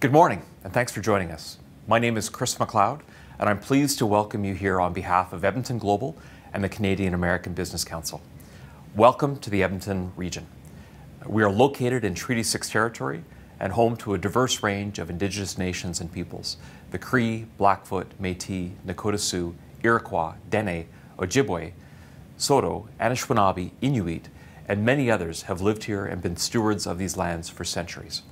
Good morning, and thanks for joining us. My name is Chris McLeod, and I'm pleased to welcome you here on behalf of Edmonton Global and the Canadian American Business Council. Welcome to the Edmonton region. We are located in Treaty 6 territory and home to a diverse range of Indigenous nations and peoples the Cree, Blackfoot, Metis, Nakota Sioux, Iroquois, Dene, Ojibwe, Saulteaux, Anishinaabe, Inuit, and many others have lived here and been stewards of these lands for centuries.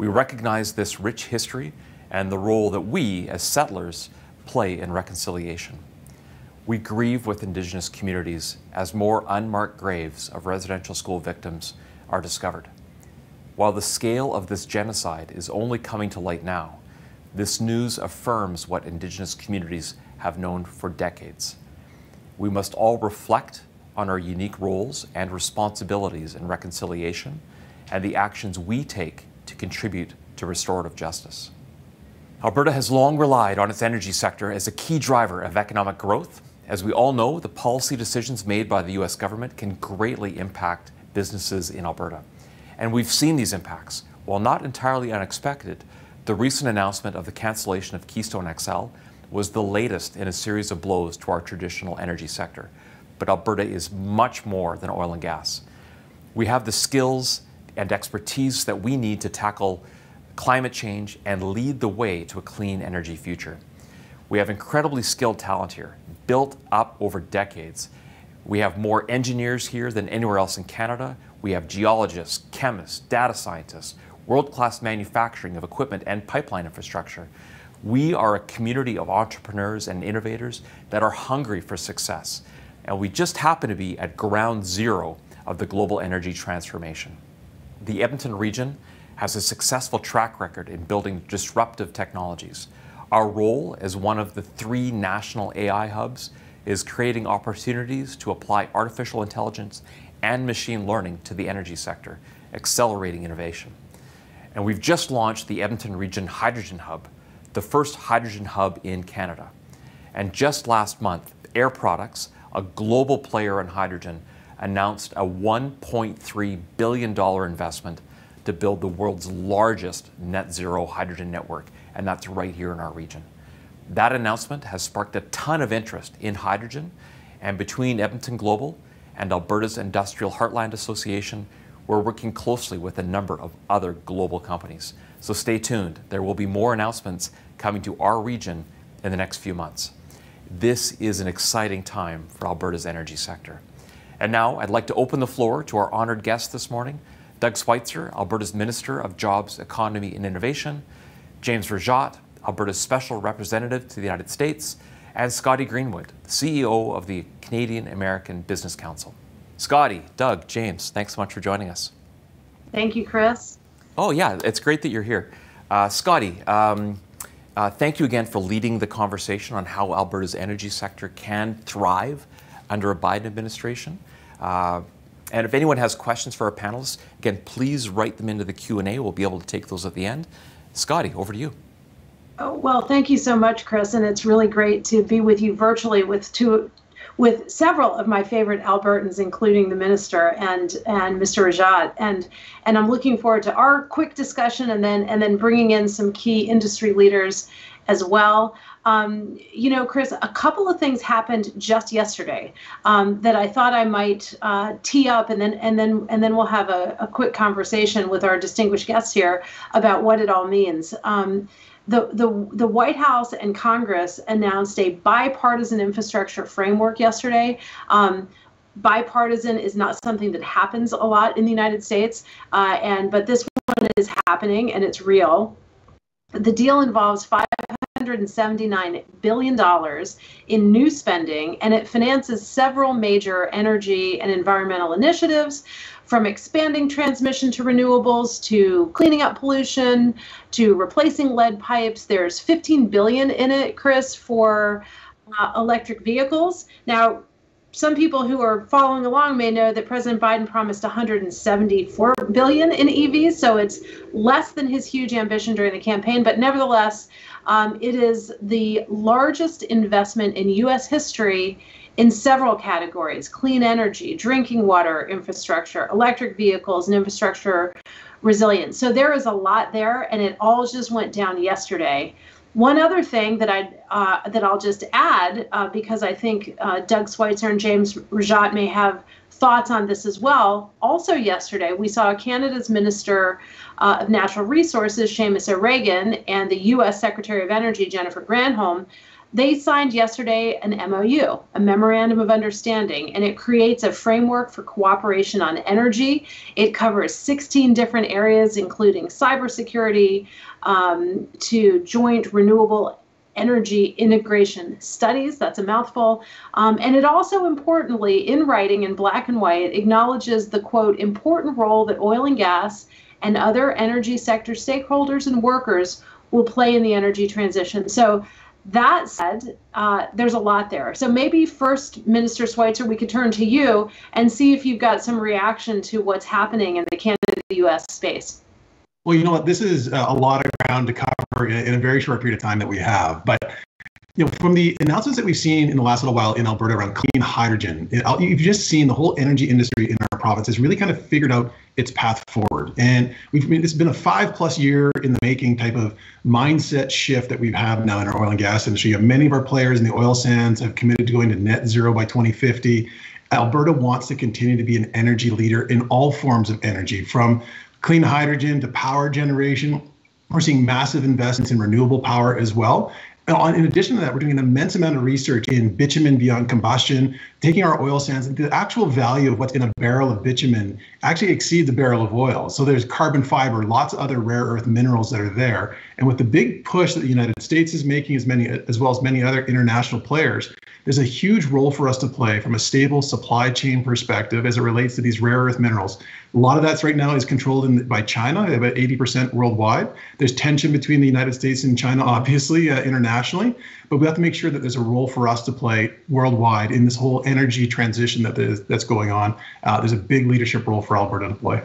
We recognize this rich history and the role that we, as settlers, play in reconciliation. We grieve with Indigenous communities as more unmarked graves of residential school victims are discovered. While the scale of this genocide is only coming to light now, this news affirms what Indigenous communities have known for decades. We must all reflect on our unique roles and responsibilities in reconciliation and the actions we take to contribute to restorative justice. Alberta has long relied on its energy sector as a key driver of economic growth. As we all know, the policy decisions made by the U.S. government can greatly impact businesses in Alberta. And we've seen these impacts. While not entirely unexpected, the recent announcement of the cancellation of Keystone XL was the latest in a series of blows to our traditional energy sector. But Alberta is much more than oil and gas. We have the skills and expertise that we need to tackle climate change and lead the way to a clean energy future. We have incredibly skilled talent here, built up over decades. We have more engineers here than anywhere else in Canada. We have geologists, chemists, data scientists, world class manufacturing of equipment and pipeline infrastructure. We are a community of entrepreneurs and innovators that are hungry for success. And we just happen to be at ground zero of the global energy transformation. The Edmonton region has a successful track record in building disruptive technologies. Our role as one of the three national AI hubs is creating opportunities to apply artificial intelligence and machine learning to the energy sector, accelerating innovation. And we've just launched the Edmonton Region Hydrogen Hub, the first hydrogen hub in Canada. And just last month, Air Products, a global player in hydrogen, announced a $1.3 billion investment to build the world's largest net zero hydrogen network, and that's right here in our region. That announcement has sparked a ton of interest in hydrogen, and between Edmonton Global and Alberta's Industrial Heartland Association, we're working closely with a number of other global companies. So stay tuned. There will be more announcements coming to our region in the next few months. This is an exciting time for Alberta's energy sector. And now I'd like to open the floor to our honored guest this morning, Doug Schweitzer, Alberta's Minister of Jobs, Economy and Innovation, James Rajotte, Alberta's Special Representative to the United States, and Scotty Greenwood, CEO of the Canadian American Business Council. Scotty, Doug, James, thanks so much for joining us. Thank you, Chris. Oh, yeah, it's great that you're here. Uh, Scotty, um, uh, thank you again for leading the conversation on how Alberta's energy sector can thrive under a Biden administration. Uh, and if anyone has questions for our panelists, again, please write them into the Q&A. We'll be able to take those at the end. Scotty, over to you. Oh, well, thank you so much, Chris, and it's really great to be with you virtually with two, with several of my favorite Albertans, including the minister and and Mr. Rajotte. and and I'm looking forward to our quick discussion and then and then bringing in some key industry leaders as well. Um, you know, Chris, a couple of things happened just yesterday um, that I thought I might uh, tee up, and then and then and then we'll have a, a, quick conversation with our distinguished guests here about what it all means. Um, the, the, the White House and Congress announced a bipartisan infrastructure framework yesterday. Um, bipartisan is not something that happens a lot in the United States, uh, and but this one is happening and it's real. The deal involves five $179 billion in new spending, and it finances several major energy and environmental initiatives from expanding transmission to renewables to cleaning up pollution to replacing lead pipes. There's 15 billion in it, Chris, for uh, electric vehicles. Now, some people who are following along may know that President Biden promised 174 billion in EVs, so it's less than his huge ambition during the campaign, but nevertheless, um, it is the largest investment in U.S. history in several categories clean energy, drinking water infrastructure, electric vehicles, and infrastructure resilience. So there is a lot there, and it all just went down yesterday. One other thing that I uh, that I'll just add, uh, because I think uh, Doug Schweitzer and James Rajotte may have thoughts on this as well. Also, yesterday we saw Canada's Minister uh, of Natural Resources, Seamus O'Regan, and the U.S. Secretary of Energy, Jennifer Granholm, they signed yesterday an MOU, a Memorandum of Understanding, and it creates a framework for cooperation on energy. It covers 16 different areas, including cybersecurity, um, to joint renewable energy integration studies. That's a mouthful. Um, and it also importantly, in writing in black and white, acknowledges the quote, important role that oil and gas and other energy sector stakeholders and workers will play in the energy transition. So that said, uh, there's a lot there. So maybe first, Minister Schweitzer, we could turn to you and see if you've got some reaction to what's happening in the Canada-U.S. space. Well, you know what? This is a lot of ground to cover in a very short period of time that we have. But you know, from the announcements that we've seen in the last little while in Alberta around clean hydrogen, you've just seen the whole energy industry in our province has really kind of figured out its path forward. And we've mean, it's been a five plus year in the making type of mindset shift that we've had now in our oil and gas industry. Many of our players in the oil sands have committed to going to net zero by 2050. Alberta wants to continue to be an energy leader in all forms of energy, from clean hydrogen to power generation. We're seeing massive investments in renewable power as well in addition to that, we're doing an immense amount of research in bitumen beyond combustion, taking our oil sands. The actual value of what's in a barrel of bitumen actually exceeds a barrel of oil. So there's carbon fiber, lots of other rare earth minerals that are there. And with the big push that the United States is making, as many as well as many other international players, there's a huge role for us to play from a stable supply chain perspective as it relates to these rare earth minerals. A lot of that's right now is controlled in, by China, about 80% worldwide. There's tension between the United States and China, obviously, uh, internationally, but we have to make sure that there's a role for us to play worldwide in this whole energy transition that is, that's going on. Uh, there's a big leadership role for Alberta to play.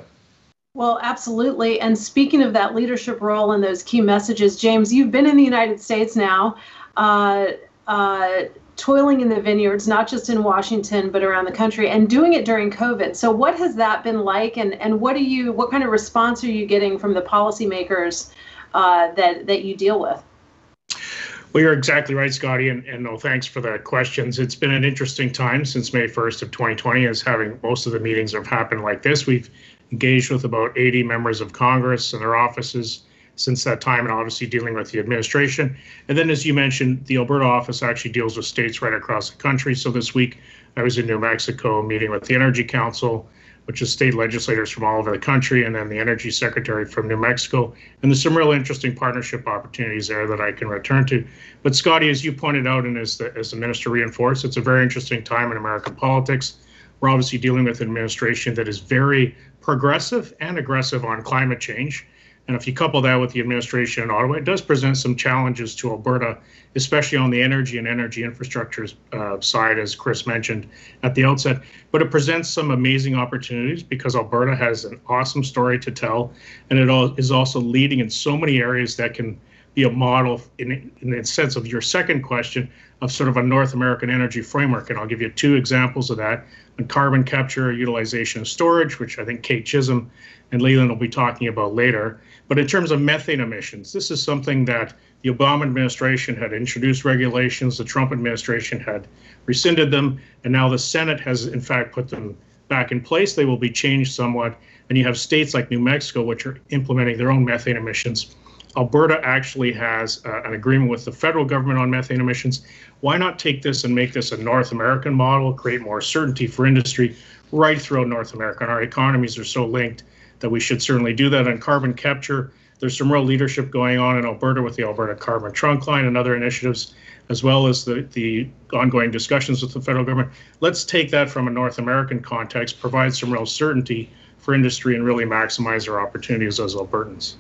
Well, absolutely. And speaking of that leadership role and those key messages, James, you've been in the United States now. Uh, uh, toiling in the vineyards, not just in Washington, but around the country, and doing it during COVID. So, what has that been like, and, and what do you, what kind of response are you getting from the policymakers uh, that that you deal with? Well, you're exactly right, Scotty, and, and no thanks for the questions. It's been an interesting time since May 1st of 2020, as having most of the meetings have happened like this. We've engaged with about 80 members of Congress and their offices since that time, and obviously dealing with the administration. And then, as you mentioned, the Alberta office actually deals with states right across the country. So this week, I was in New Mexico meeting with the Energy Council, which is state legislators from all over the country, and then the Energy Secretary from New Mexico. And there's some real interesting partnership opportunities there that I can return to. But Scotty, as you pointed out, and as the as the minister reinforced, it's a very interesting time in American politics. We're obviously dealing with an administration that is very progressive and aggressive on climate change. And if you couple that with the administration in Ottawa, it does present some challenges to Alberta, especially on the energy and energy infrastructure uh, side, as Chris mentioned at the outset. But it presents some amazing opportunities because Alberta has an awesome story to tell, and it all is also leading in so many areas that can be a model in, in the sense of your second question of sort of a North American energy framework. And I'll give you two examples of that on carbon capture, utilization, and storage, which I think Kate Chisholm and Leland will be talking about later. But in terms of methane emissions, this is something that the Obama administration had introduced regulations, the Trump administration had rescinded them, and now the Senate has, in fact, put them back in place. They will be changed somewhat. And you have states like New Mexico, which are implementing their own methane emissions. Alberta actually has uh, an agreement with the federal government on methane emissions. Why not take this and make this a North American model, create more certainty for industry right throughout North America? And our economies are so linked that we should certainly do that on carbon capture. There's some real leadership going on in Alberta with the Alberta Carbon Trunk Line and other initiatives, as well as the, the ongoing discussions with the federal government. Let's take that from a North American context, provide some real certainty for industry, and really maximize our opportunities as Albertans.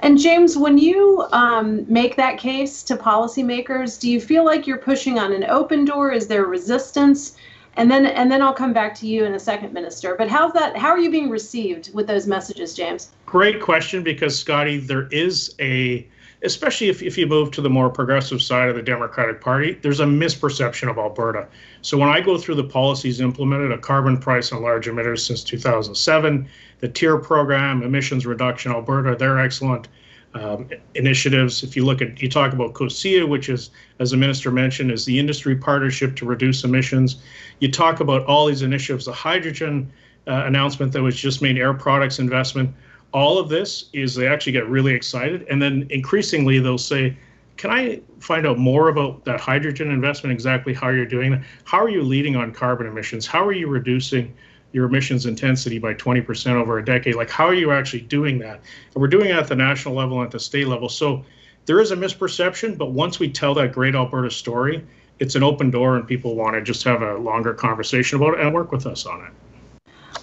And James, when you um, make that case to policymakers, do you feel like you're pushing on an open door? Is there resistance? And then and then I'll come back to you in a second, Minister. But how's that? How are you being received with those messages, James? Great question because, Scotty, there is a, especially if, if you move to the more progressive side of the Democratic Party, there's a misperception of Alberta. So when I go through the policies implemented, a carbon price on large emitters since 2007, the TIER program, emissions reduction Alberta, they're excellent um, initiatives. If you look at, you talk about COSIA, which is, as the minister mentioned, is the industry partnership to reduce emissions. You talk about all these initiatives, the hydrogen uh, announcement that was just made, air products investment. All of this is they actually get really excited, and then increasingly they'll say, "Can I find out more about that hydrogen investment? Exactly how you're doing that? How are you leading on carbon emissions? How are you reducing?" Your emissions intensity by 20% over a decade. Like, how are you actually doing that? And we're doing it at the national level and at the state level. So there is a misperception, but once we tell that great Alberta story, it's an open door and people want to just have a longer conversation about it and work with us on it.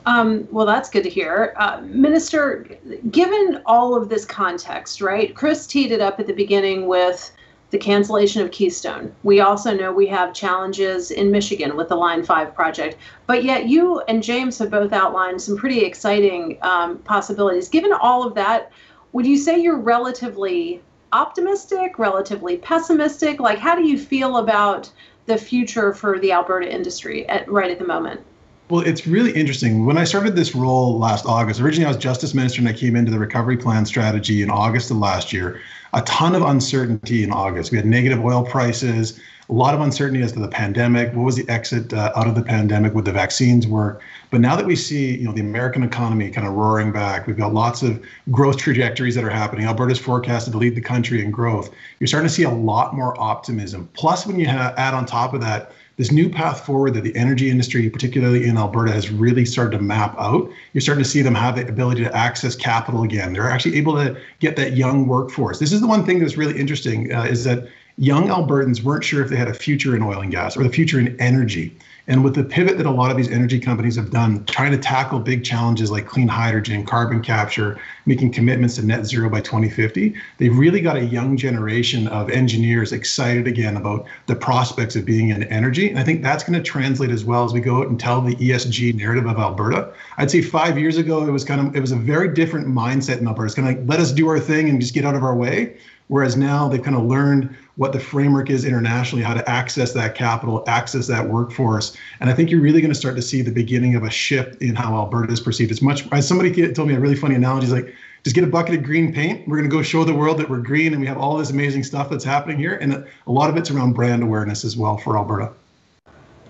Um, well, that's good to hear. Uh, Minister, given all of this context, right? Chris teed it up at the beginning with the cancellation of Keystone. We also know we have challenges in Michigan with the Line 5 project. But yet, you and James have both outlined some pretty exciting um, possibilities. Given all of that, would you say you're relatively optimistic, relatively pessimistic? Like, how do you feel about the future for the Alberta industry at, right at the moment? Well, it's really interesting. When I started this role last August, originally I was justice minister and I came into the recovery plan strategy in August of last year a ton of uncertainty in August. We had negative oil prices, a lot of uncertainty as to the pandemic. What was the exit uh, out of the pandemic? Would the vaccines work? But now that we see, you know, the American economy kind of roaring back, we've got lots of growth trajectories that are happening. Alberta's forecasted to lead the country in growth. You're starting to see a lot more optimism. Plus, when you ha- add on top of that this new path forward that the energy industry, particularly in Alberta, has really started to map out. You're starting to see them have the ability to access capital again. They're actually able to get that young workforce. This is the one thing that's really interesting uh, is that young Albertans weren't sure if they had a future in oil and gas or the future in energy. And with the pivot that a lot of these energy companies have done, trying to tackle big challenges like clean hydrogen, carbon capture, making commitments to net zero by 2050, they've really got a young generation of engineers excited again about the prospects of being in energy. And I think that's going to translate as well as we go out and tell the ESG narrative of Alberta. I'd say five years ago, it was kind of it was a very different mindset in Alberta. It's kind of like, let us do our thing and just get out of our way. Whereas now they've kind of learned what the framework is internationally, how to access that capital, access that workforce. And I think you're really going to start to see the beginning of a shift in how Alberta is perceived. It's much, as somebody told me a really funny analogy, is like, just get a bucket of green paint. We're going to go show the world that we're green and we have all this amazing stuff that's happening here. And a lot of it's around brand awareness as well for Alberta.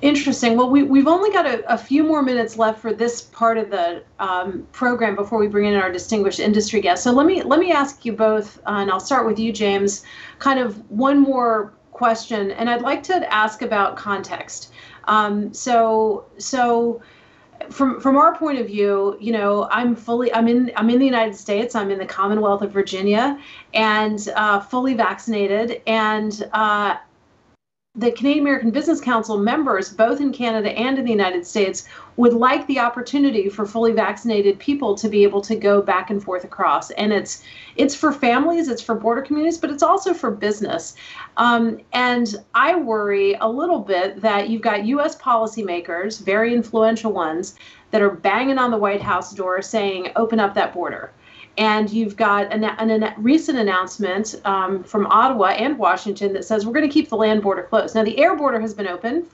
Interesting. Well, we, we've only got a, a, few more minutes left for this part of the um, program before we bring in our distinguished industry guest. So let me let me ask you both, uh, and I'll start with you, James. Kind of one more question, and I'd like to ask about context. Um, so so from from our point of view, you know, I'm fully I'm in I'm in the United States. I'm in the Commonwealth of Virginia, and uh, fully vaccinated, and uh, the Canadian American Business Council members, both in Canada and in the United States, would like the opportunity for fully vaccinated people to be able to go back and forth across. And it's it's for families, it's for border communities, but it's also for business. Um, and I worry a little bit that you've got U.S. policymakers, very influential ones, that are banging on the White House door saying, "Open up that border." And you've got an, an, a recent announcement um, from Ottawa and Washington that says we're going to keep the land border closed. Now, the air border has been open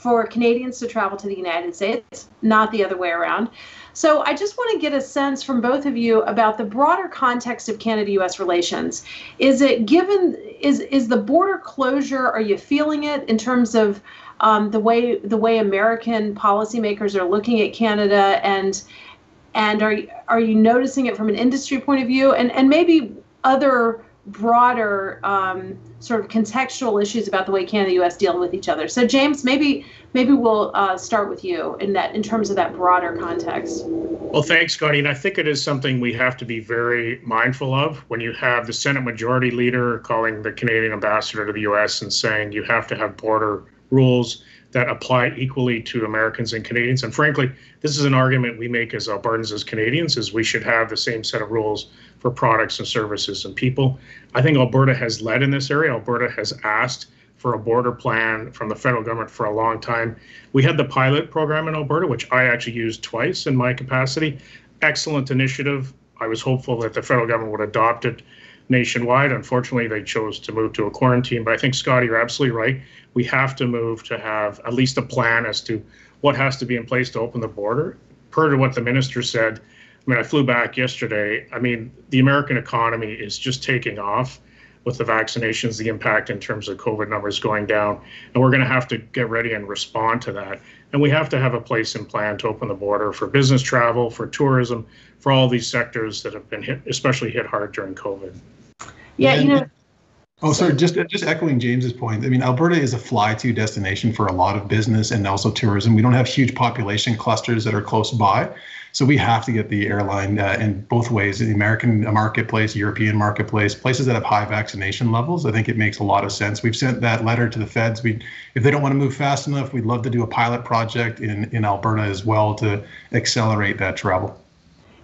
for Canadians to travel to the United States, not the other way around. So I just want to get a sense from both of you about the broader context of Canada-U.S. relations. Is it given is is the border closure? Are you feeling it in terms of um, the way the way American policymakers are looking at Canada and and are are you noticing it from an industry point of view and and maybe other broader um, sort of contextual issues about the way Canada and the U.S. deal with each other. So James, maybe maybe we'll uh, start with you in that in terms of that broader context. Well, thanks, Scotty. And I think it is something we have to be very mindful of when you have the Senate Majority Leader calling the Canadian ambassador to the U.S. and saying you have to have border rules that apply equally to Americans and Canadians. And frankly, this is an argument we make as Albertans, as Canadians, is we should have the same set of rules for products and services and people. I think Alberta has led in this area. Alberta has asked for a border plan from the federal government for a long time. We had the pilot program in Alberta, which I actually used twice in my capacity. Excellent initiative. I was hopeful that the federal government would adopt it nationwide. Unfortunately, they chose to move to a quarantine. But I think, Scotty, you're absolutely right. We have to move to have at least a plan as to what has to be in place to open the border. Per to what the minister said, I mean, I flew back yesterday. I mean, the American economy is just taking off with the vaccinations, the impact in terms of COVID numbers going down. And we're going to have to get ready and respond to that. And we have to have a place and plan to open the border for business travel, for tourism, for all these sectors that have been hit, especially hit hard during COVID. Yeah, you know. Oh, sorry. Just just echoing James's point. I mean, Alberta is a fly-to destination for a lot of business and also tourism. We don't have huge population clusters that are close by, so we have to get the airline uh, in both ways: the American marketplace, European marketplace, places that have high vaccination levels. I think it makes a lot of sense. We've sent that letter to the feds. We, if they don't want to move fast enough, we'd love to do a pilot project in in Alberta as well to accelerate that travel.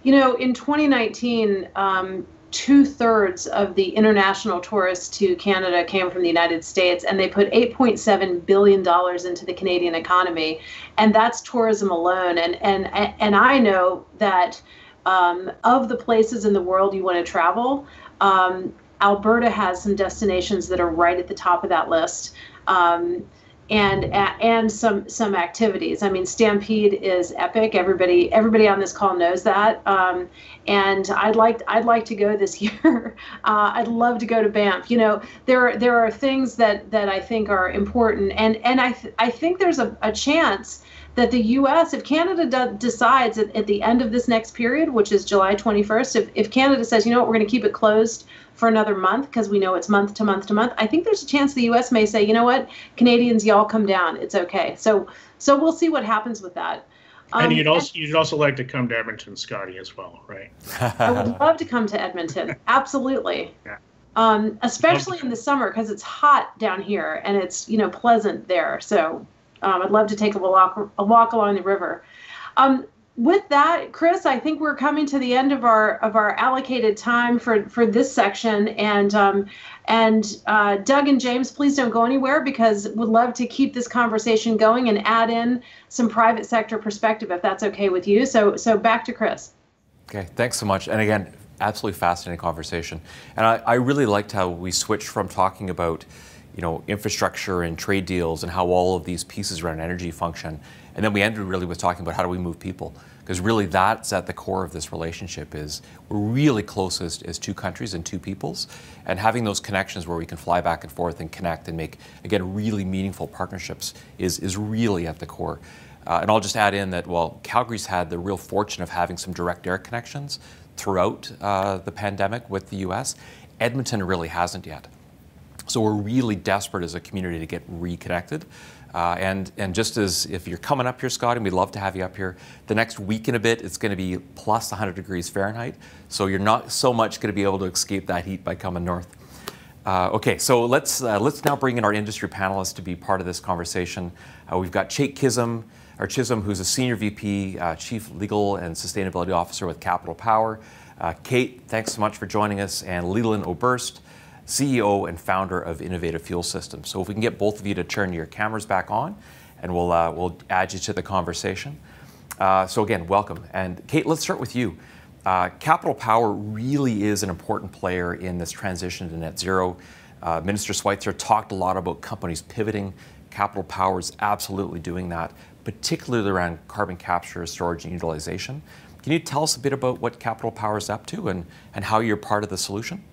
You know, in 2019. Um, two thirds of the international tourists to Canada came from the United States, and they put $8.7 billion into the Canadian economy, and that's tourism alone. And and and I know that um, of the places in the world you want to travel, um, Alberta has some destinations that are right at the top of that list. Um, and and some some activities. I mean, Stampede is epic. Everybody everybody on this call knows that. Um, and I'd like I'd like to go this year. Uh, I'd love to go to Banff. You know, there there are things that that I think are important, and and I th- I think there's a, a chance that the U.S. if Canada d- decides at, at the end of this next period, which is July 21st, if if Canada says, you know what, we're going to keep it closed for another month because we know it's month to month to month. I think there's a chance the U.S. may say, you know what, Canadians, y'all come down. It's okay. So so we'll see what happens with that. Um, and you'd also you'd also like to come to Edmonton, Scotty, as well, right? I would love to come to Edmonton. Absolutely. Yeah. Um, especially in the summer because it's hot down here and it's you know pleasant there. So um, I'd love to take a walk a walk along the river. Um, with that, Chris, I think we're coming to the end of our of our allocated time for for this section, and um, and uh, Doug and James, please don't go anywhere because we'd love to keep this conversation going and add in some private sector perspective if that's okay with you. So so back to Chris. Okay, thanks so much. And again, absolutely fascinating conversation. And I, I really liked how we switched from talking about you know, infrastructure and trade deals and how all of these pieces around energy function. And then we ended really with talking about how do we move people because really that's at the core of this relationship is we're really closest as two countries and two peoples and having those connections where we can fly back and forth and connect and make again really meaningful partnerships is, is really at the core. Uh, and i'll just add in that while calgary's had the real fortune of having some direct air connections throughout uh, the pandemic with the us edmonton really hasn't yet. So we're really desperate as a community to get reconnected uh, and, and just as if you're coming up here, Scott, and we'd love to have you up here, the next week and a bit, it's going to be plus 100 degrees Fahrenheit. So you're not so much going to be able to escape that heat by coming north. Uh, okay, so let's, uh, let's now bring in our industry panelists to be part of this conversation. Uh, we've got Chait Chisholm, or Chisholm, who's a Senior VP, uh, Chief Legal and Sustainability Officer with Capital Power. Uh, Kate, thanks so much for joining us, and Leland Oberst, CEO and founder of Innovative Fuel Systems. So if we can get both of you to turn your cameras back on, and we'll, uh, we'll add you to the conversation. Uh, so again, welcome. And Kate, let's start with you. Uh, Capital Power really is an important player in this transition to net zero. Uh, Minister Schweitzer talked a lot about companies pivoting. Capital Power is absolutely doing that, particularly around carbon capture, storage, and utilization. Can you tell us a bit about what Capital Power is up to and, and how you're part of the solution?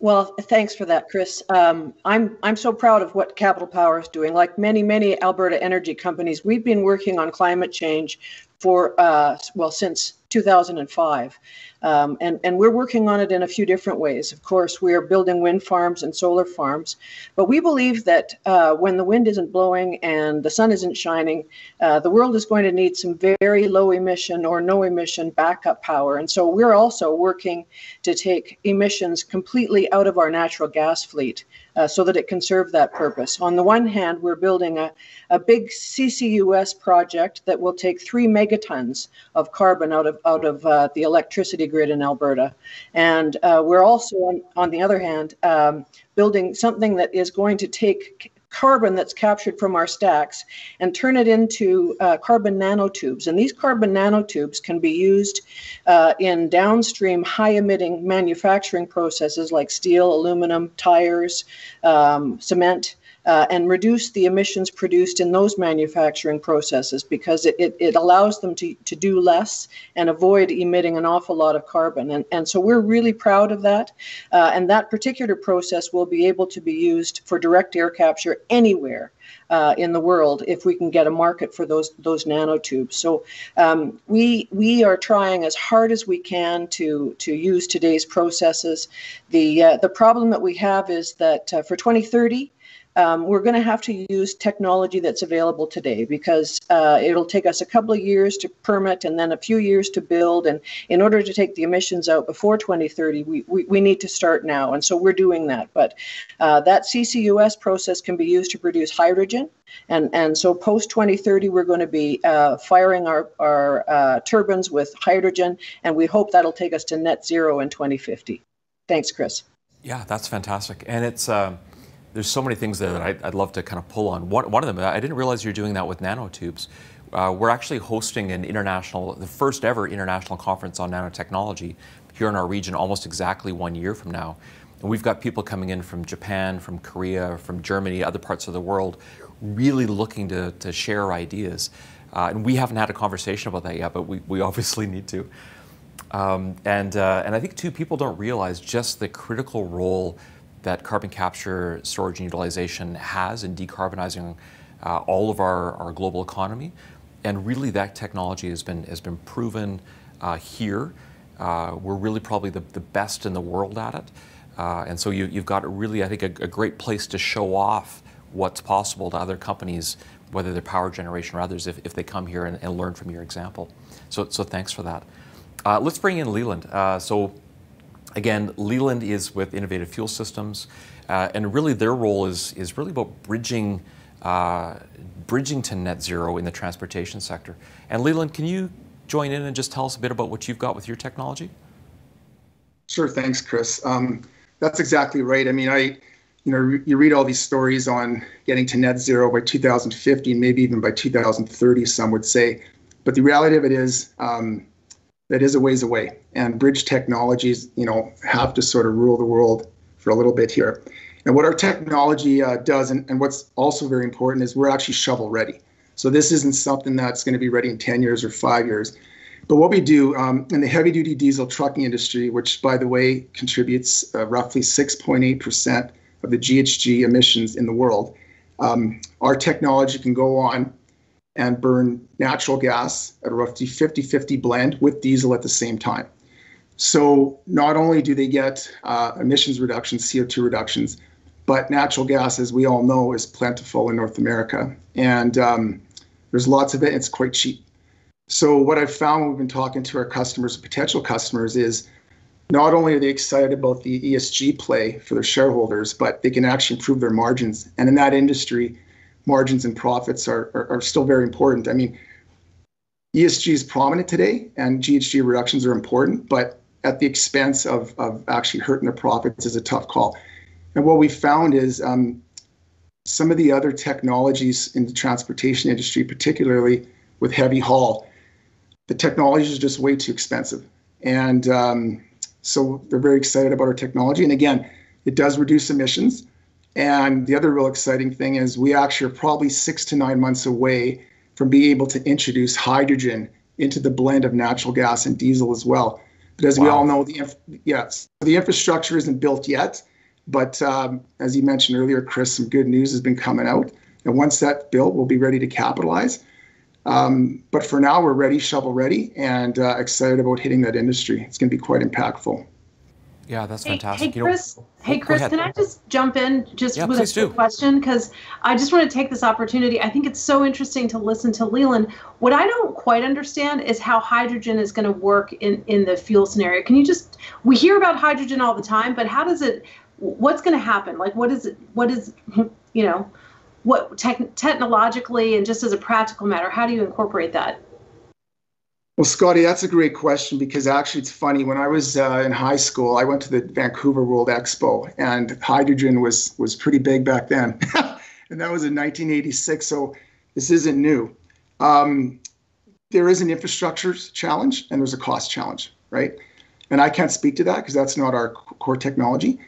Well, thanks for that, Chris. Um, I'm I'm so proud of what Capital Power is doing. Like many many Alberta energy companies, we've been working on climate change for uh, well since 2005. Um, and, and we're working on it in a few different ways. Of course, we're building wind farms and solar farms, but we believe that uh, when the wind isn't blowing and the sun isn't shining, uh, the world is going to need some very low emission or no emission backup power. And so we're also working to take emissions completely out of our natural gas fleet uh, so that it can serve that purpose. On the one hand, we're building a, a big CCUS project that will take three megatons of carbon out of, out of uh, the electricity grid in Alberta. And uh, we're also, on, on, the other hand, um, building something that is going to take carbon that's captured from our stacks and turn it into uh, carbon nanotubes. And these carbon nanotubes can be used uh, in downstream high emitting manufacturing processes like steel, aluminum, tires, um, cement uh, and reduce the emissions produced in those manufacturing processes because it, it, it, allows them to, to do less and avoid emitting an awful lot of carbon. And, and so we're really proud of that. Uh, and that particular process will be able to be used for direct air capture anywhere. Uh, in the world, if we can get a market for those those nanotubes, so um, we we are trying as hard as we can to to use today's processes. The uh, the problem that we have is that uh, for 2030, um, we're going to have to use technology that's available today because uh, it'll take us a couple of years to permit and then a few years to build. And in order to take the emissions out before 2030, we, we, we need to start now. And so we're doing that. But uh, that CCUS process can be used to produce hydrogen. And, and so post 2030, we're going to be uh, firing our, our uh, turbines with hydrogen. And we hope that'll take us to net zero in 2050. Thanks, Chris. Yeah, that's fantastic. And it's. Um, there's so many things there that I'd, I'd, love to kind of pull on. One, one of them, I didn't realize you're doing that with nanotubes. Uh, we're actually hosting an international, the first ever international conference on nanotechnology here in our region almost exactly one year from now. And we've got people coming in from Japan, from Korea, from Germany, other parts of the world, really looking to, to share ideas. Uh, and we haven't had a conversation about that yet, but we, we obviously need to. Um, and, uh, and I think, too, people don't realize just the critical role that carbon capture, storage, and utilization has in decarbonizing uh, all of our, our global economy. And really, that technology has been, has been proven uh, here. Uh, we're really probably the, the best in the world at it. Uh, and so you, have got really, I think, a, a, great place to show off what's possible to other companies, whether they're power generation or others, if, if they come here and, and learn from your example. So, so thanks for that. Uh, let's bring in Leland. Uh, so Again, Leland is with Innovative Fuel Systems, uh, and really their role is, is really about bridging, uh, bridging to net zero in the transportation sector. And Leland, can you join in and just tell us a bit about what you've got with your technology? Sure, thanks, Chris. Um, that's exactly right. I mean, I, you know, you read all these stories on getting to net zero by 2050, maybe even by 2030, some would say. But the reality of it is, um, that is a ways away. And bridge technologies, you know, have to sort of rule the world for a little bit here. And what our technology uh, does, and, and what's also very important, is we're actually shovel ready. So this isn't something that's going to be ready in 10 years or five years. But what we do um, in the heavy duty diesel trucking industry, which by the way contributes uh, roughly 6.8% of the GHG emissions in the world, um, our technology can go on and burn natural gas at a roughly 50 50 blend with diesel at the same time. So not only do they get uh, emissions reductions, CO2 reductions, but natural gas, as we all know, is plentiful in North America. And um, there's lots of it, it's quite cheap. So, what I've found when we've been talking to our customers, potential customers, is not only are they excited about the ESG play for their shareholders, but they can actually improve their margins. And in that industry, margins and profits are, are, are still very important. I mean, ESG is prominent today and GHG reductions are important, but at the expense of, of actually hurting their profits is a tough call. And what we found is um, some of the other technologies in the transportation industry, particularly with heavy haul, the technology is just way too expensive. And um, so they're very excited about our technology. And again, it does reduce emissions. And the other real exciting thing is we actually are probably six to nine months away from being able to introduce hydrogen into the blend of natural gas and diesel as well. But as wow. we all know, the inf- yes, the infrastructure isn't built yet. But um, as you mentioned earlier, Chris, some good news has been coming out. And once that's built, we'll be ready to capitalize. Um, but for now, we're ready, shovel ready, and uh, excited about hitting that industry. It's going to be quite impactful. Yeah, that's fantastic. Hey, Chris, you know, hey, Chris can I just jump in just yeah, with a quick question? Because I just want to take this opportunity. I think it's so interesting to listen to Leland. What I don't quite understand is how hydrogen is going to work in, in the fuel scenario. Can you just, we hear about hydrogen all the time, but how does it, what's going to happen? Like, what is it, what is, you know, what tech, technologically and just as a practical matter, how do you incorporate that? Well, Scotty, that's a great question because actually it's funny. When I was uh, in high school, I went to the Vancouver World Expo, and hydrogen was was pretty big back then. and that was in 1986. So this isn't new. Um, there is an infrastructure challenge and there's a cost challenge, right? And I can't speak to that because that's not our core technology.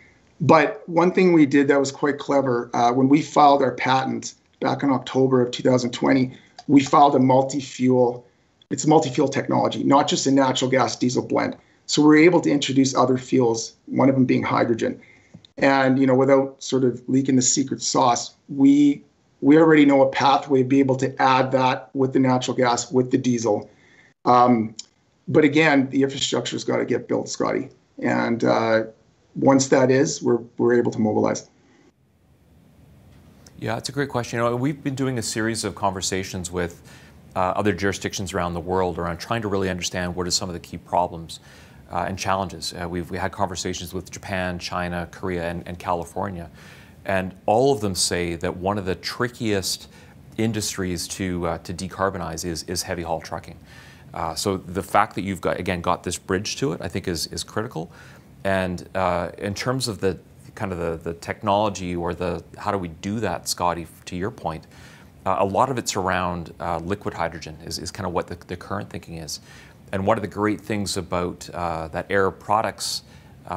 But one thing we did that was quite clever uh, when we filed our patent back in October of 2020, we filed a multi-fuel. It's multi-fuel technology, not just a natural gas diesel blend. So we're able to introduce other fuels, one of them being hydrogen. And you know, without sort of leaking the secret sauce, we we already know a pathway to be able to add that with the natural gas, with the diesel. Um, but again, the infrastructure's got to get built, Scotty. And uh, once that is, we're, we're able to mobilize. Yeah, it's a great question. You know, we've been doing a series of conversations with uh, other jurisdictions around the world around trying to really understand what are some of the key problems uh, and challenges. Uh, we've we had conversations with Japan, China, Korea, and, and California. And all of them say that one of the trickiest industries to, uh, to decarbonize is, is heavy haul trucking. Uh, so the fact that you've got, again, got this bridge to it, I think is, is critical. And uh, in terms of the kind of the, the technology or the how do we do that, Scotty, to your point, uh, a lot of it's around uh, liquid hydrogen is, is kind of what the, the current thinking is. And one of the great things about uh, that Air Products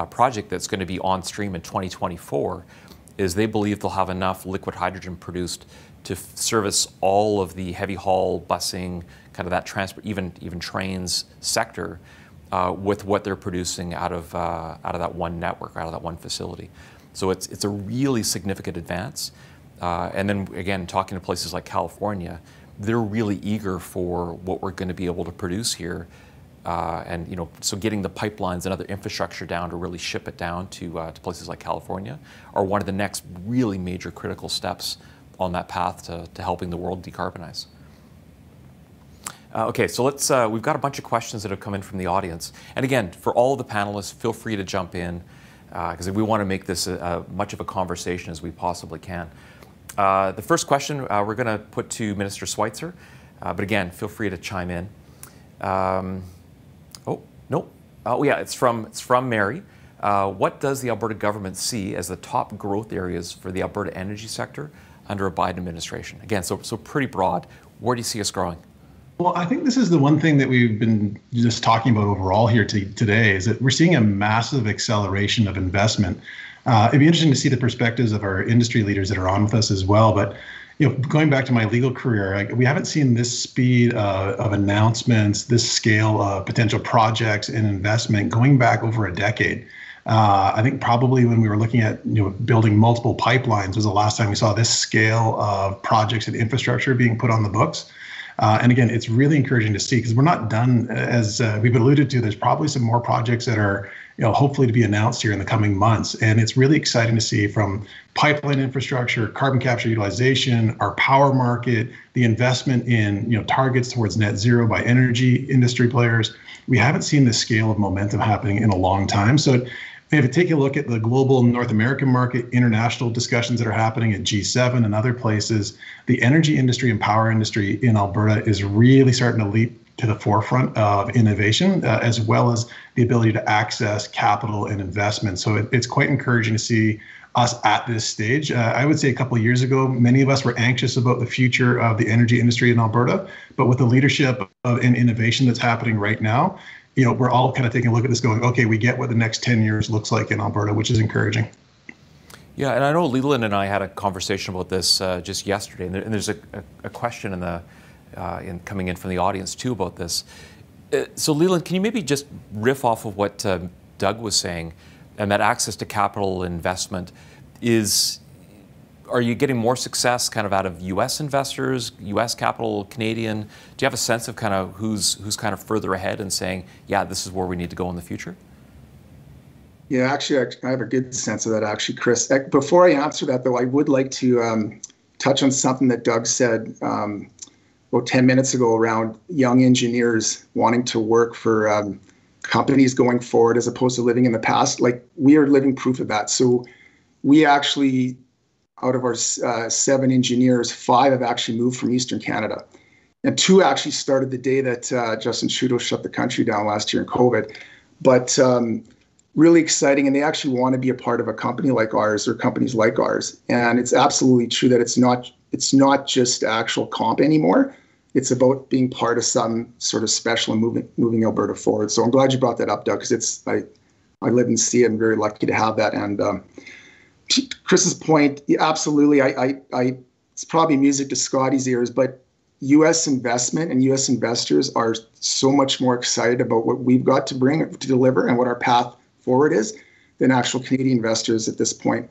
project that's going to be on stream in 2024 is they believe they'll have enough liquid hydrogen produced to service all of the heavy haul busing, kind of that transport, even even trains sector, uh, with what they're producing out of uh, out of that one network, out of that one facility. So it's it's a really significant advance. Uh, and then again, talking to places like California, they're really eager for what we're going to be able to produce here uh, and you know, so getting the pipelines and other infrastructure down to really ship it down to, uh, to places like California are one of the next really major critical steps on that path to, to helping the world decarbonize. Uh, okay, so let's, uh, we've got a bunch of questions that have come in from the audience. And again, for all the panelists, feel free to jump in because uh, we want to make this a, a, much of a conversation as we possibly can. Uh, the first question we're going to put to Minister Schweitzer, but again, feel free to chime in. Um, Nope. Oh yeah, it's from it's from Mary. Uh, what does the Alberta government see as the top growth areas for the Alberta energy sector under a Biden administration? Again, so so pretty broad. Where do you see us growing? Well, I think this is the one thing that we've been just talking about overall here to, today is that we're seeing a massive acceleration of investment. Uh, it'd be interesting to see the perspectives of our industry leaders that are on with us as well. But you know, going back to my legal career, I, we haven't seen this speed uh, of announcements, this scale of potential projects and investment going back over a decade. Uh, I think probably when we were looking at you know building multiple pipelines was the last time we saw this scale of projects and infrastructure being put on the books. Uh, and again, it's really encouraging to see because we're not done. As uh, we've alluded to, there's probably some more projects that are you know, hopefully to be announced here in the coming months. And it's really exciting to see from pipeline infrastructure, carbon capture utilization, our power market, the investment in you know targets towards net zero by energy industry players. We haven't seen this scale of momentum happening in a long time. So if you take a look at the global North American market, international discussions that are happening at G7 and other places, the energy industry and power industry in Alberta is really starting to leap to the forefront of innovation, uh, as well as the ability to access capital and investment. So it, it's quite encouraging to see us at this stage. Uh, I would say a couple of years ago, many of us were anxious about the future of the energy industry in Alberta, but with the leadership of, and innovation that's happening right now, you know, we're all kind of taking a look at this going, okay, we get what the next 10 years looks like in Alberta, which is encouraging. Yeah, and I know Leland and I had a conversation about this uh, just yesterday, and, there, and there's a, a, question in the uh, in coming in from the audience too about this. Uh, so Leland, can you maybe just riff off of what uh, Doug was saying, and that access to capital investment is. Are you getting more success kind of out of U.S. investors, U.S. capital, Canadian? Do you have a sense of kind of who's who's kind of further ahead and saying, yeah, this is where we need to go in the future? Yeah, actually, I have a good sense of that, actually, Chris. Before I answer that, though, I would like to um, touch on something that Doug said um, about 10 minutes ago around young engineers wanting to work for um, companies going forward as opposed to living in the past. Like we are living proof of that. So we actually, out of our uh, seven engineers, five have actually moved from Eastern Canada. And two actually started the day that uh, Justin Trudeau shut the country down last year in COVID. But um, really exciting and they actually want to be a part of a company like ours or companies like ours and it's absolutely true that it's not it's not just actual comp anymore it's about being part of some sort of special and moving moving alberta forward so i'm glad you brought that up doug because it's i i live and see it and very lucky to have that and um, chris's point absolutely I, I i it's probably music to scotty's ears but U.S. investment and U.S. investors are so much more excited about what we've got to bring to deliver and what our path forward is than actual Canadian investors at this point,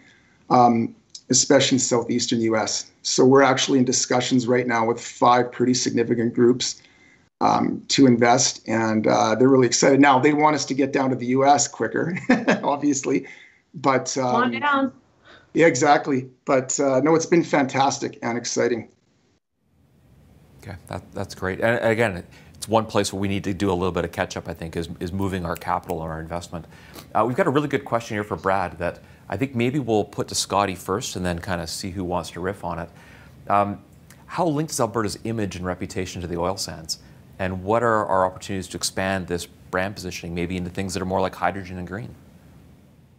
um, especially in southeastern U.S. So we're actually in discussions right now with five pretty significant groups um, to invest, and uh, they're really excited. Now they want us to get down to the U.S. quicker, obviously, but um, down. Yeah, exactly. But uh, no, it's been fantastic and exciting. Okay, that, that's great. And again, it's one place where we need to do a little bit of catch up, I think, is, is moving our capital and our investment. Uh, we've got a really good question here for Brad that I think maybe we'll put to Scotty first and then kind of see who wants to riff on it. Um, how linked is Alberta's image and reputation to the oil sands? And what are our opportunities to expand this brand positioning, maybe into things that are more like hydrogen and green?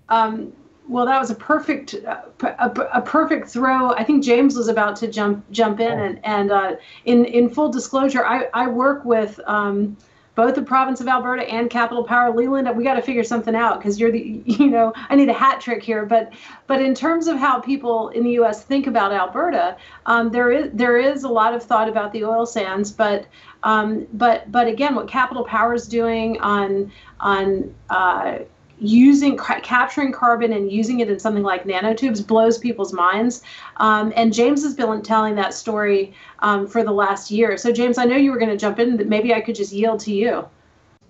Um, well, that was a perfect uh, a, a, perfect throw. I think James was about to jump jump in, oh. and and uh, in in full disclosure, I I work with. Um, both the province of Alberta and Capital Power Leland, we got to figure something out because you're the, you know, I need a hat trick here. But, but in terms of how people in the U.S. think about Alberta, um, there is there is a lot of thought about the oil sands. But, um, but, but again, what Capital Power is doing on on uh, using ca- capturing carbon and using it in something like nanotubes blows people's minds. Um, and James has been telling that story um, for the last year. So James, I know you were going to jump in. Maybe I could just yield to you.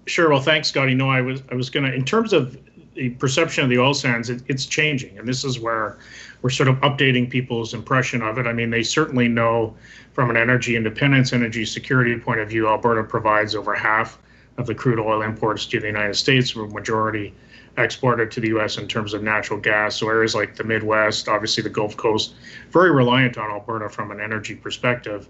Sure. Well, thanks, Scotty. No, I was I was going to in terms of the perception of the oil sands, it, it's changing, and this is where we're sort of updating people's impression of it. I mean, they certainly know from an energy independence, energy security point of view, Alberta provides over half of the crude oil imports to the United States, majority exported to the U.S. in terms of natural gas. So areas like the Midwest, obviously the Gulf Coast, very reliant on Alberta from an energy perspective.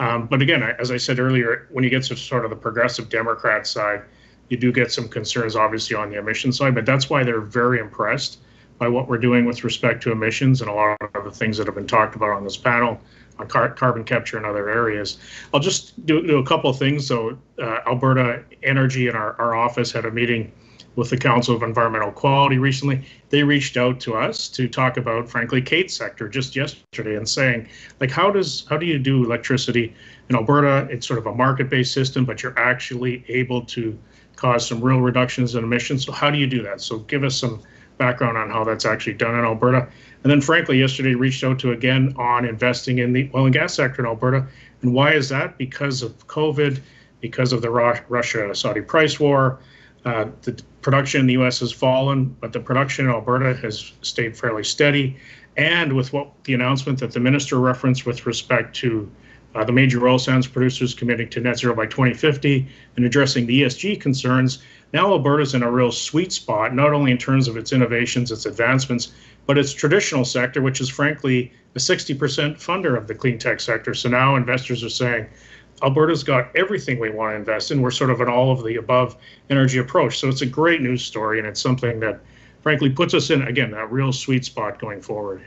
Um, but again, as I said earlier, when you get to sort of the progressive Democrat side, you do get some concerns, obviously, on the emission side. But that's why they're very impressed by what we're doing with respect to emissions and a lot of the things that have been talked about on this panel on car- carbon capture and other areas. I'll just do, do a couple of things. So, uh, Alberta Energy and our, our office had a meeting with the Council of Environmental Quality recently. They reached out to us to talk about, frankly, Kate's sector just yesterday and saying, like, how does how do you do electricity in Alberta? It's sort of a market-based system, but you're actually able to cause some real reductions in emissions. So how do you do that? So give us some background on how that's actually done in Alberta. And then, frankly, yesterday reached out to again on investing in the oil and gas sector in Alberta. And why is that? Because of COVID, because of the Russia Saudi price war, uh, the production in the U.S. has fallen, but the production in Alberta has stayed fairly steady. And with what the announcement that the minister referenced with respect to uh, the major oil sands producers committing to net zero by 2050 and addressing the ESG concerns, now Alberta's in a real sweet spot, not only in terms of its innovations, its advancements, but its traditional sector, which is frankly a 60% funder of the clean tech sector. So now investors are saying, Alberta's got everything we want to invest in. We're sort of an all of the above energy approach. So it's a great news story, and it's something that, frankly, puts us in again a real sweet spot going forward.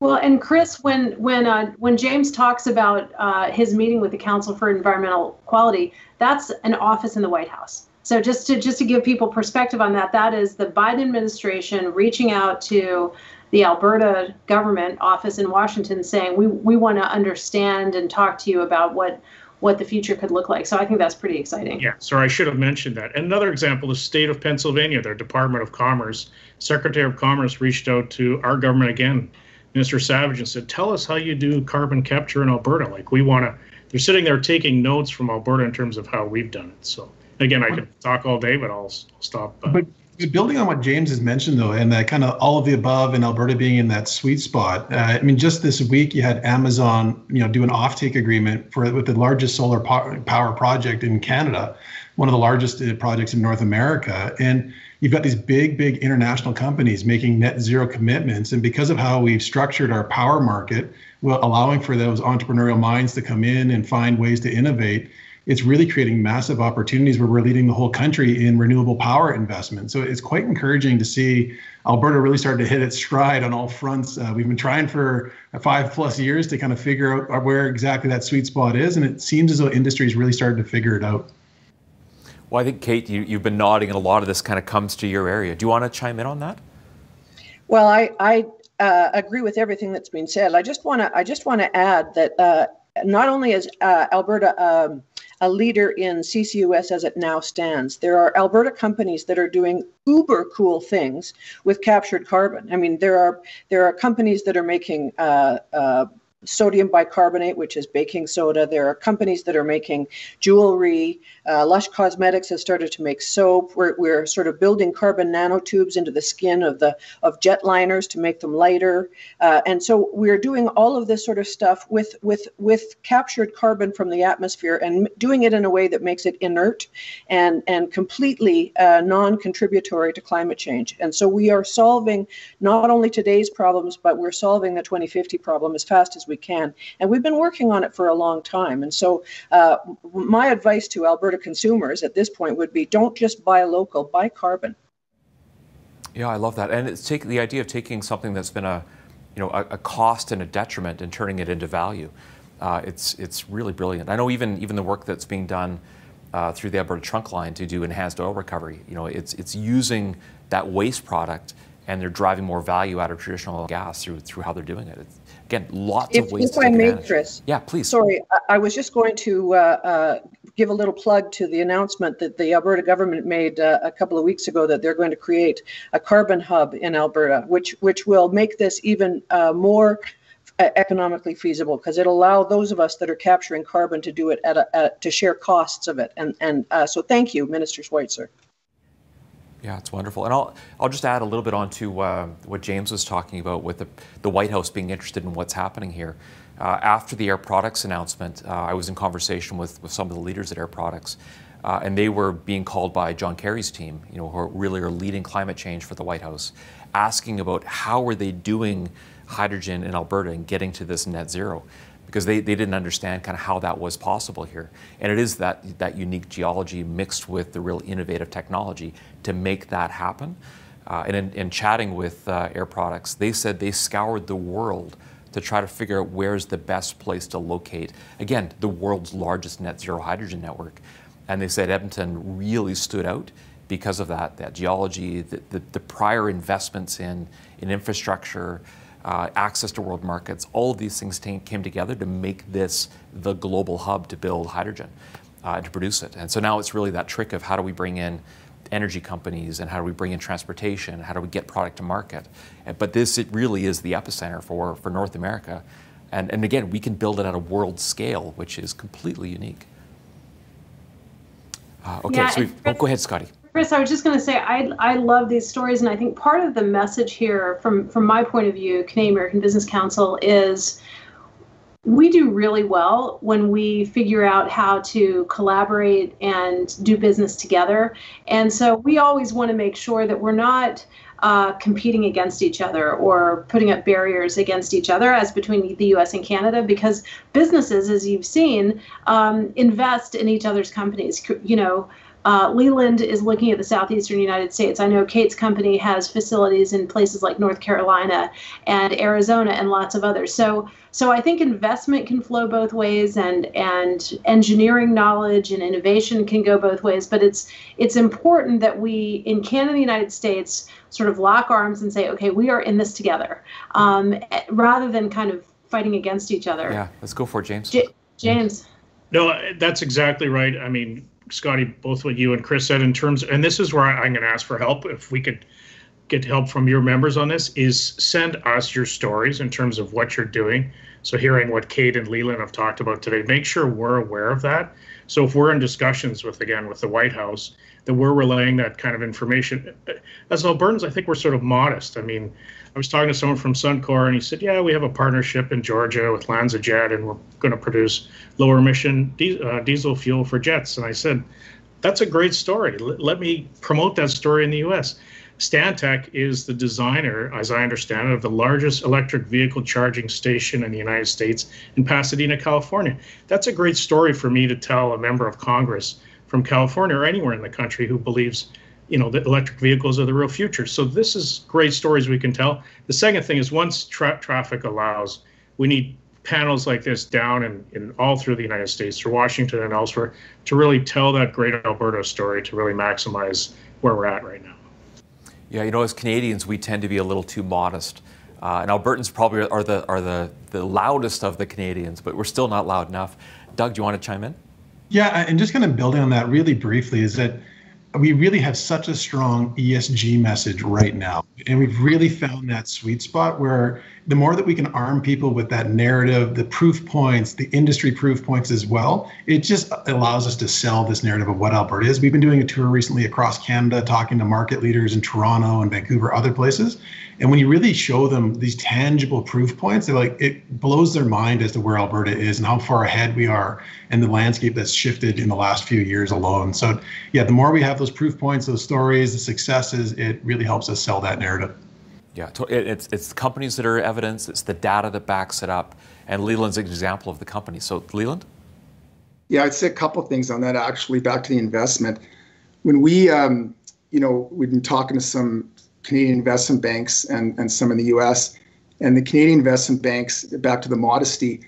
Well, and Chris, when when uh, when James talks about uh, his meeting with the Council for Environmental Quality, that's an office in the White House. So just to just to give people perspective on that, that is the Biden administration reaching out to the Alberta government office in Washington, saying we we want to understand and talk to you about what what the future could look like. So I think that's pretty exciting. Yeah, so I should have mentioned that. Another example, the state of Pennsylvania, their Department of Commerce, Secretary of Commerce reached out to our government again, Minister Savage, and said, "Tell us how you do carbon capture in Alberta. Like we want to." They're sitting there taking notes from Alberta in terms of how we've done it. So again, I could talk all day, but I'll, I'll stop. Uh, but building on what James has mentioned, though, and that kind of all of the above, and Alberta being in that sweet spot. Uh, I mean, just this week you had Amazon, you know, do an offtake agreement for with the largest solar power project in Canada, one of the largest uh, projects in North America, and you've got these big, big international companies making net zero commitments, and because of how we've structured our power market, well, allowing for those entrepreneurial minds to come in and find ways to innovate it's really creating massive opportunities where we're leading the whole country in renewable power investment. So it's quite encouraging to see Alberta really start to hit its stride on all fronts. Uh, we've been trying for five plus years to kind of figure out where exactly that sweet spot is, and it seems as though industry is really starting to figure it out. Well, I think Kate, you, you've been nodding, and a lot of this kind of comes to your area. Do you want to chime in on that? Well, I, I uh, agree with everything that's been said. I just want to I just want to add that uh, not only is uh, Alberta um, a leader in CCUS as it now stands, there are Alberta companies that are doing uber cool things with captured carbon. I mean, there are there are companies that are making uh, uh, sodium bicarbonate, which is baking soda. There are companies that are making jewelry. Uh, Lush Cosmetics has started to make soap. We're, we're sort of building carbon nanotubes into the skin of the of jetliners to make them lighter. Uh, and so we're doing all of this sort of stuff with with with captured carbon from the atmosphere and doing it in a way that makes it inert and and completely uh, non-contributory to climate change. And so we are solving not only today's problems, but we're solving the 2050 problem as fast as we can. And we've been working on it for a long time. And so uh, my advice to Alberta consumers at this point would be don't just buy local, buy carbon. Yeah, I love that. And it's take, the idea of taking something that's been a, you know, a, a cost and a detriment and turning it into value. Uh, it's, it's really brilliant. I know even, even the work that's being done uh, through the Alberta trunk line to do enhanced oil recovery, you know, it's, it's using that waste product and they're driving more value out of traditional gas through, through how they're doing it. It's, Again, lots if, of ways if to I may. Chris. Yeah, please. Sorry, I, I was just going to uh, uh, give a little plug to the announcement that the Alberta government made uh, a couple of weeks ago that they're going to create a carbon hub in Alberta, which which will make this even uh, more uh, economically feasible because it'll allow those of us that are capturing carbon to do it at, a, at to share costs of it. And and uh, so thank you, Minister Schweitzer. Yeah, it's wonderful. And I'll, I'll just add a little bit on to uh, what James was talking about with the, the White House being interested in what's happening here. Uh, after the Air Products announcement, uh, I was in conversation with, with some of the leaders at Air Products, uh, and they were being called by John Kerry's team, you know, who really are leading climate change for the White House, asking about how are they doing hydrogen in Alberta and getting to this net zero because they, they didn't understand kind of how that was possible here. And it is that, that unique geology mixed with the real innovative technology to make that happen. Uh, and in, in, chatting with uh, Air Products, they said they scoured the world to try to figure out where's the best place to locate, again, the world's largest net zero hydrogen network. And they said Edmonton really stood out because of that, that geology, the, the, the prior investments in, in infrastructure, uh, access to world markets, all of these things came together to make this the global hub to build hydrogen uh, and to produce it. And so now it's really that trick of how do we bring in energy companies and how do we bring in transportation, how do we get product to market. But this it really is the epicenter for, for North America. And, and again, we can build it at a world scale, which is completely unique. Uh, okay, yeah, so we oh, go ahead, Scotty. Chris, I was just going to say I I love these stories, and I think part of the message here, from from my point of view, Canadian American Business Council, is we do really well when we figure out how to collaborate and do business together. And so we always want to make sure that we're not uh, competing against each other or putting up barriers against each other as between the US and Canada because businesses, as you've seen, um, invest in each other's companies. You know, uh, Leland is looking at the southeastern United States. I know Kate's company has facilities in places like North Carolina and Arizona and lots of others. So, so I think investment can flow both ways, and and engineering knowledge and innovation can go both ways. But it's it's important that we in Canada, and the United States, sort of lock arms and say, okay, we are in this together, um, rather than kind of fighting against each other. Yeah, let's go for it, James. J- James. No, that's exactly right. I mean, Scotty, both what you and Chris said in terms, and this is where I'm going to ask for help. If we could get help from your members on this, is send us your stories in terms of what you're doing. So hearing what Kate and Leland have talked about today, make sure we're aware of that. So if we're in discussions with again with the White House, that we're relaying that kind of information. As Albertans, I think we're sort of modest. I mean, I was talking to someone from Suncor, and he said, "Yeah, we have a partnership in Georgia with LanzaJet, and we're going to produce lower emission uh, diesel fuel for jets." And I said, "That's a great story. let me promote that story in the U.S." Stantec is the designer, as I understand it, of the largest electric vehicle charging station in the United States in Pasadena, California. That's a great story for me to tell a member of Congress from California or anywhere in the country who believes you know, that electric vehicles are the real future. So this is great stories we can tell. The second thing is once tra- traffic allows, we need panels like this down in, in all through the United States, through Washington and elsewhere, to really tell that great Alberta story, to really maximize where we're at right now. Yeah, you know, as Canadians, we tend to be a little too modest. Uh, and Albertans probably are the are the, the loudest of the Canadians, but we're still not loud enough. Doug, do you want to chime in? Yeah, and just kind of building on that really briefly is that we really have such a strong ESG message right now. And we've really found that sweet spot where the more that we can arm people with that narrative, the proof points, the industry proof points as well, it just allows us to sell this narrative of what Alberta is. We've been doing a tour recently across Canada, talking to market leaders in Toronto and Vancouver, other places. And when you really show them these tangible proof points, they're like, it blows their mind as to where Alberta is and how far ahead we are and the landscape that's shifted in the last few years alone. So, yeah, the more we have those proof points, those stories, the successes, it really helps us sell that narrative. Yeah, it's, it's companies that are evidence, it's the data that backs it up. And Leland's an example of the company. So, Leland? Yeah, I'd say a couple of things on that actually, back to the investment. When we, um, you know, we've been talking to some Canadian investment banks and, and some in the US. And the Canadian investment banks, back to the modesty,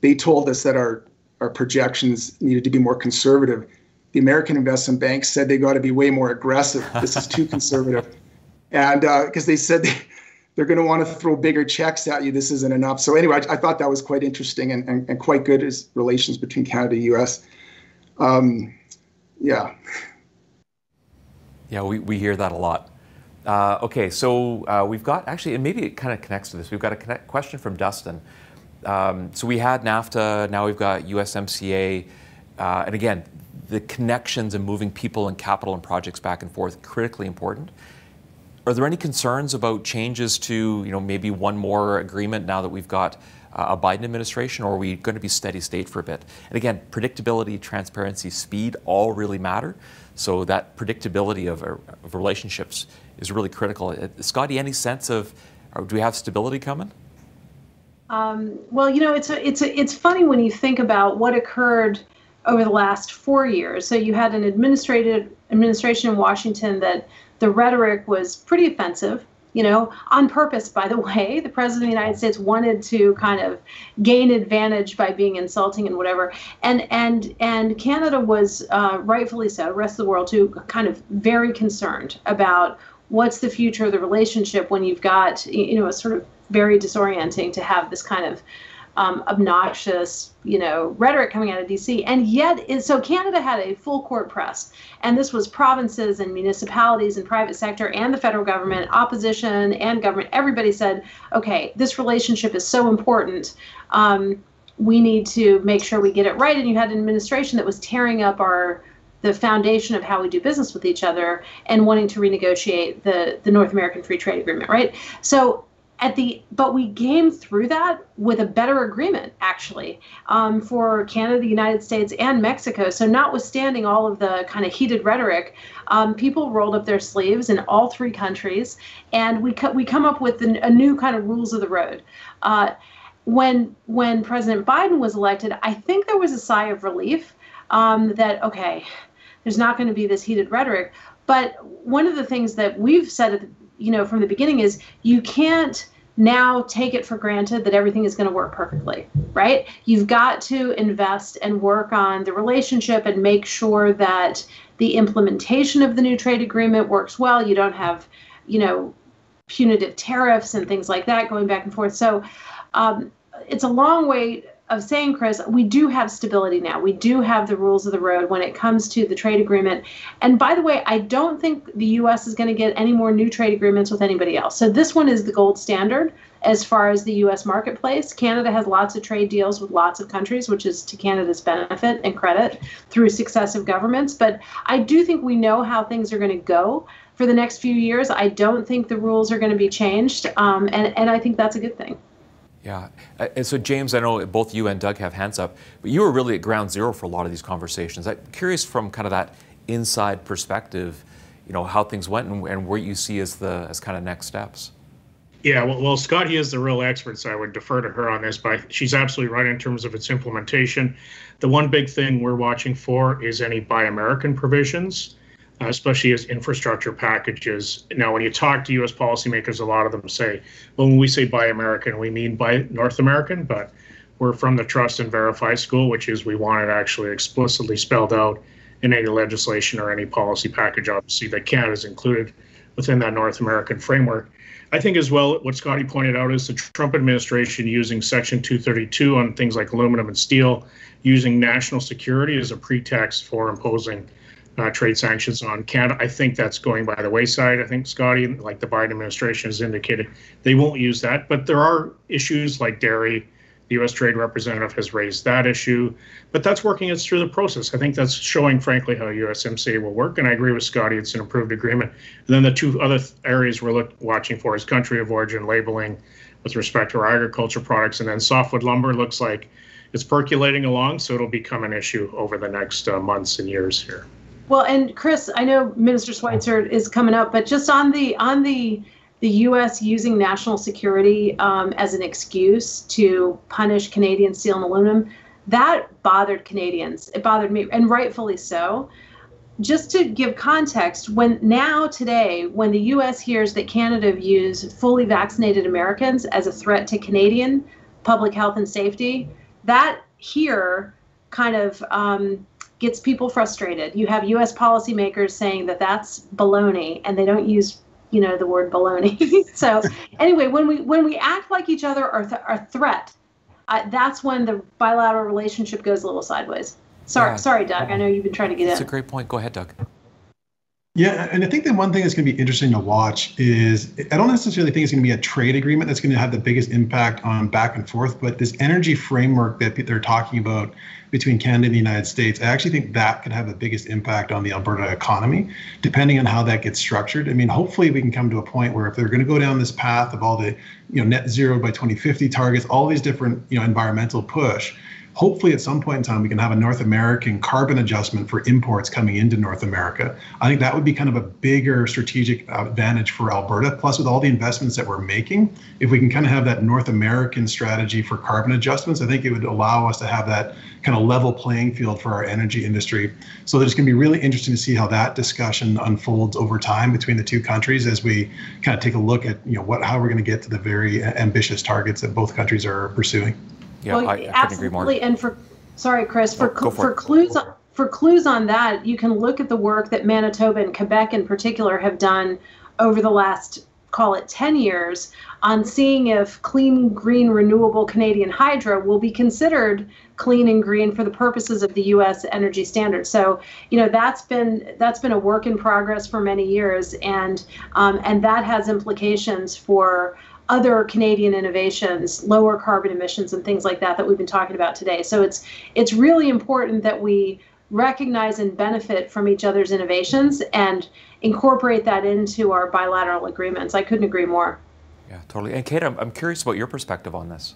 they told us that our, our projections needed to be more conservative. The American investment banks said they got to be way more aggressive. This is too conservative. And because uh, they said they, they're going to want to throw bigger checks at you, this isn't enough. So, anyway, I, I thought that was quite interesting and, and, and, quite good as relations between Canada and US. Um, yeah. Yeah, we, we hear that a lot. Uh, okay, so uh, we've got actually, and maybe it kind of connects to this. We've got a connect, question from Dustin. Um, so we had NAFTA, now we've got USMCA, uh, and again, the connections and moving people and capital and projects back and forth critically important. Are there any concerns about changes to, you know, maybe one more agreement now that we've got uh, a Biden administration, or are we going to be steady state for a bit? And again, predictability, transparency, speed all really matter. So that predictability of, of relationships is really critical. Uh, Scotty, any sense of do we have stability coming? Um, well, you know, it's a, it's a, it's funny when you think about what occurred over the last four years. So you had an administrative administration in Washington that the rhetoric was pretty offensive. You know, on purpose, by the way, the president of the United States wanted to kind of gain advantage by being insulting and whatever. And and and Canada was uh, rightfully so, the rest of the world too, kind of very concerned about what's the future of the relationship when you've got you know a sort of very disorienting to have this kind of um, obnoxious, you know, rhetoric coming out of DC. And yet, it, so Canada had a full court press, and this was provinces and municipalities and private sector and the federal government, opposition and government. Everybody said, okay, this relationship is so important. Um, we need to make sure we get it right. And you had an administration that was tearing up our the foundation of how we do business with each other and wanting to renegotiate the, the North American Free Trade Agreement, right? So at the but we came through that with a better agreement actually um, for Canada, the United States, and Mexico. So notwithstanding all of the kind of heated rhetoric, um, people rolled up their sleeves in all three countries, and we co- we come up with a, a new kind of rules of the road. Uh, when when President Biden was elected, I think there was a sigh of relief um, that okay, there's not going to be this heated rhetoric. But one of the things that we've said, you know, from the beginning is you can't now take it for granted that everything is going to work perfectly, right? You've got to invest and work on the relationship and make sure that the implementation of the new trade agreement works well. You don't have, you know, punitive tariffs and things like that going back and forth. So um, it's a long way of saying, Chris, we do have stability now. We do have the rules of the road when it comes to the trade agreement. And by the way, I don't think the U.S. is going to get any more new trade agreements with anybody else. So this one is the gold standard as far as the U.S. marketplace. Canada has lots of trade deals with lots of countries, which is to Canada's benefit and credit through successive governments. But I do think we know how things are going to go for the next few years. I don't think the rules are going to be changed, um, and and I think that's a good thing. Yeah. Uh, and so, James, I know both you and Doug have hands up, but you were really at ground zero for a lot of these conversations. I'm curious from kind of that inside perspective, you know, how things went and, and what you see as the as kind of next steps. Yeah, well, well, Scotty is the real expert, so I would defer to her on this, but she's absolutely right in terms of its implementation. The one big thing we're watching for is any Buy American provisions, Uh, especially as infrastructure packages. Now, when you talk to U.S. policymakers, a lot of them say, well, when we say Buy American, we mean Buy North American, but we're from the Trust and Verify school, which is we want it actually explicitly spelled out in any legislation or any policy package, obviously, that Canada is included within that North American framework. I think as well, what Scotty pointed out is the Trump administration using Section 232 on things like aluminum and steel, using national security as a pretext for imposing uh, trade sanctions on Canada. I think that's going by the wayside. I think Scotty, like the Biden administration has indicated, they won't use that. But there are issues like dairy the U.S. Trade Representative has raised that issue, but that's working its through the process. I think that's showing, frankly, how USMCA will work. And I agree with Scotty; it's an improved agreement. And then the two other th- areas we're look, watching for is country of origin labeling with respect to our agriculture products, and then softwood lumber looks like it's percolating along, so it'll become an issue over the next uh, months and years here. Well, and Chris, I know Minister Schweitzer is coming up, but just on the on the the U.S. using national security um, as an excuse to punish Canadian steel and aluminum, that bothered Canadians. It bothered me, and rightfully so. Just to give context, when now today, when the U.S. hears that Canada views fully vaccinated Americans as a threat to Canadian public health and safety, that here kind of um, gets people frustrated. You have U.S. policymakers saying that that's baloney, and they don't use you know the word baloney. so anyway, when we when we act like each other are th- a threat, uh, that's when the bilateral relationship goes a little sideways. Sorry, yeah. sorry, Doug. I know you've been trying to get that's in. That's a great point. Go ahead, Doug. Yeah, and I think the one thing that's going to be interesting to watch is I don't necessarily think it's going to be a trade agreement that's going to have the biggest impact on back and forth, but this energy framework that they're talking about between Canada and the United States, I actually think that could have the biggest impact on the Alberta economy, depending on how that gets structured. I mean, hopefully we can come to a point where if they're going to go down this path of all the, you know, net zero by 2050 targets, all these different, you know, environmental push, hopefully at some point in time we can have a North American carbon adjustment for imports coming into North America. I think that would be kind of a bigger strategic advantage for Alberta. Plus, with all the investments that we're making, if we can kind of have that North American strategy for carbon adjustments, I think it would allow us to have that kind of level playing field for our energy industry. So it's going to be really interesting to see how that discussion unfolds over time between the two countries as we kind of take a look at you know what how we're going to get to the very ambitious targets that both countries are pursuing. Yeah, well, I, I absolutely. And for sorry, Chris, for oh, for, for clues on, for clues on that, you can look at the work that Manitoba and Quebec in particular have done over the last call it 10 years on seeing if clean, green, renewable Canadian hydro will be considered clean and green for the purposes of the U.S. energy standards. So, you know, that's been that's been a work in progress for many years, and um, and that has implications for other Canadian innovations, lower carbon emissions and things like that that we've been talking about today. So it's it's really important that we recognize and benefit from each other's innovations and incorporate that into our bilateral agreements. I couldn't agree more. Yeah, totally. And Kate, I'm, I'm curious about your perspective on this.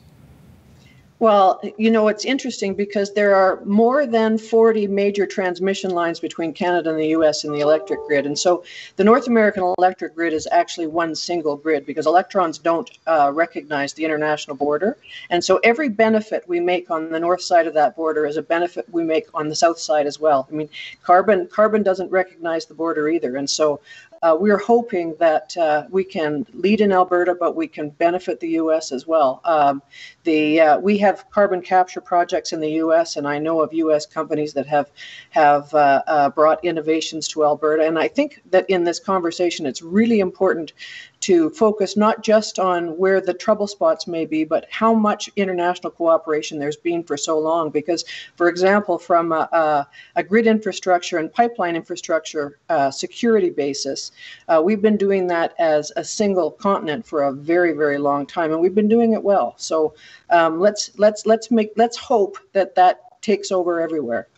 Well, you know, it's interesting because there are more than 40 major transmission lines between Canada and the US in the electric grid. And so the North American electric grid is actually one single grid because electrons don't uh, recognize the international border. And so every benefit we make on the north side of that border is a benefit we make on the south side as well. I mean, carbon carbon doesn't recognize the border either. And so uh, we're hoping that uh, we can lead in Alberta, but we can benefit the U.S. as well. Um, the uh, we have carbon capture projects in the U.S., and I know of U.S. companies that have have uh, uh, brought innovations to Alberta. And I think that in this conversation, it's really important to focus not just on where the trouble spots may be, but how much international cooperation there's been for so long. Because, for example, from a, a, a grid infrastructure and pipeline infrastructure uh, security basis, uh, we've been doing that as a single continent for a very, very long time, and we've been doing it well. So um, let's let's let's make let's hope that that takes over everywhere.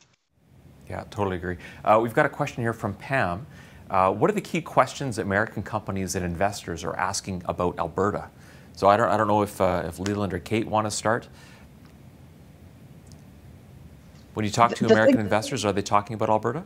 Yeah, totally agree. Uh, we've got a question here from Pam. Uh, what are the key questions that American companies and investors are asking about Alberta? So I don't, I don't know if, uh, if Leland or Kate want to start. When you talk to the American investors, are they talking about Alberta?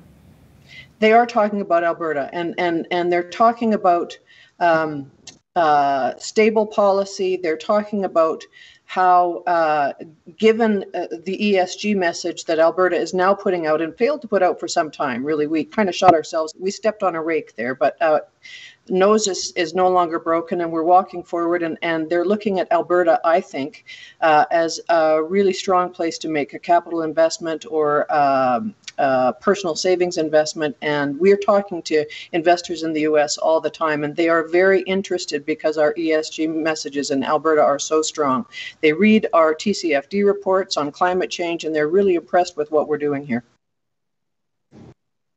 they are talking about Alberta, and and and they're talking about um, uh, stable policy. They're talking about how, uh, given uh, the ESG message that Alberta is now putting out and failed to put out for some time, really, we kind of shot ourselves. We stepped on a rake there, but uh, nose is, is no longer broken and we're walking forward and, and they're looking at alberta i think uh, as a really strong place to make a capital investment or um, uh, personal savings investment. And we're talking to investors in the us all the time and they are very interested because our esg messages in alberta are so strong. They read our tcfd reports on climate change and they're really impressed with what we're doing here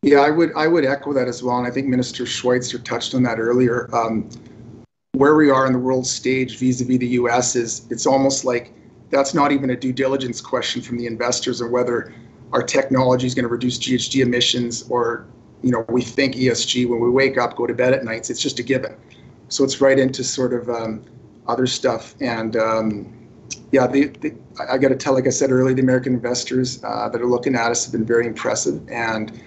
yeah, I would I would echo that as well, and I think Minister Schweitzer touched on that earlier. Um, where we are in the world stage vis-a-vis the U.S. is it's almost like that's not even a due diligence question from the investors or whether our technology is going to reduce GHG emissions or you know we think ESG when we wake up, go to bed at nights. It's just a given. So it's right into sort of um, other stuff and. Um, yeah, the, the, I got to tell, like I said earlier, the American investors uh, that are looking at us have been very impressive, and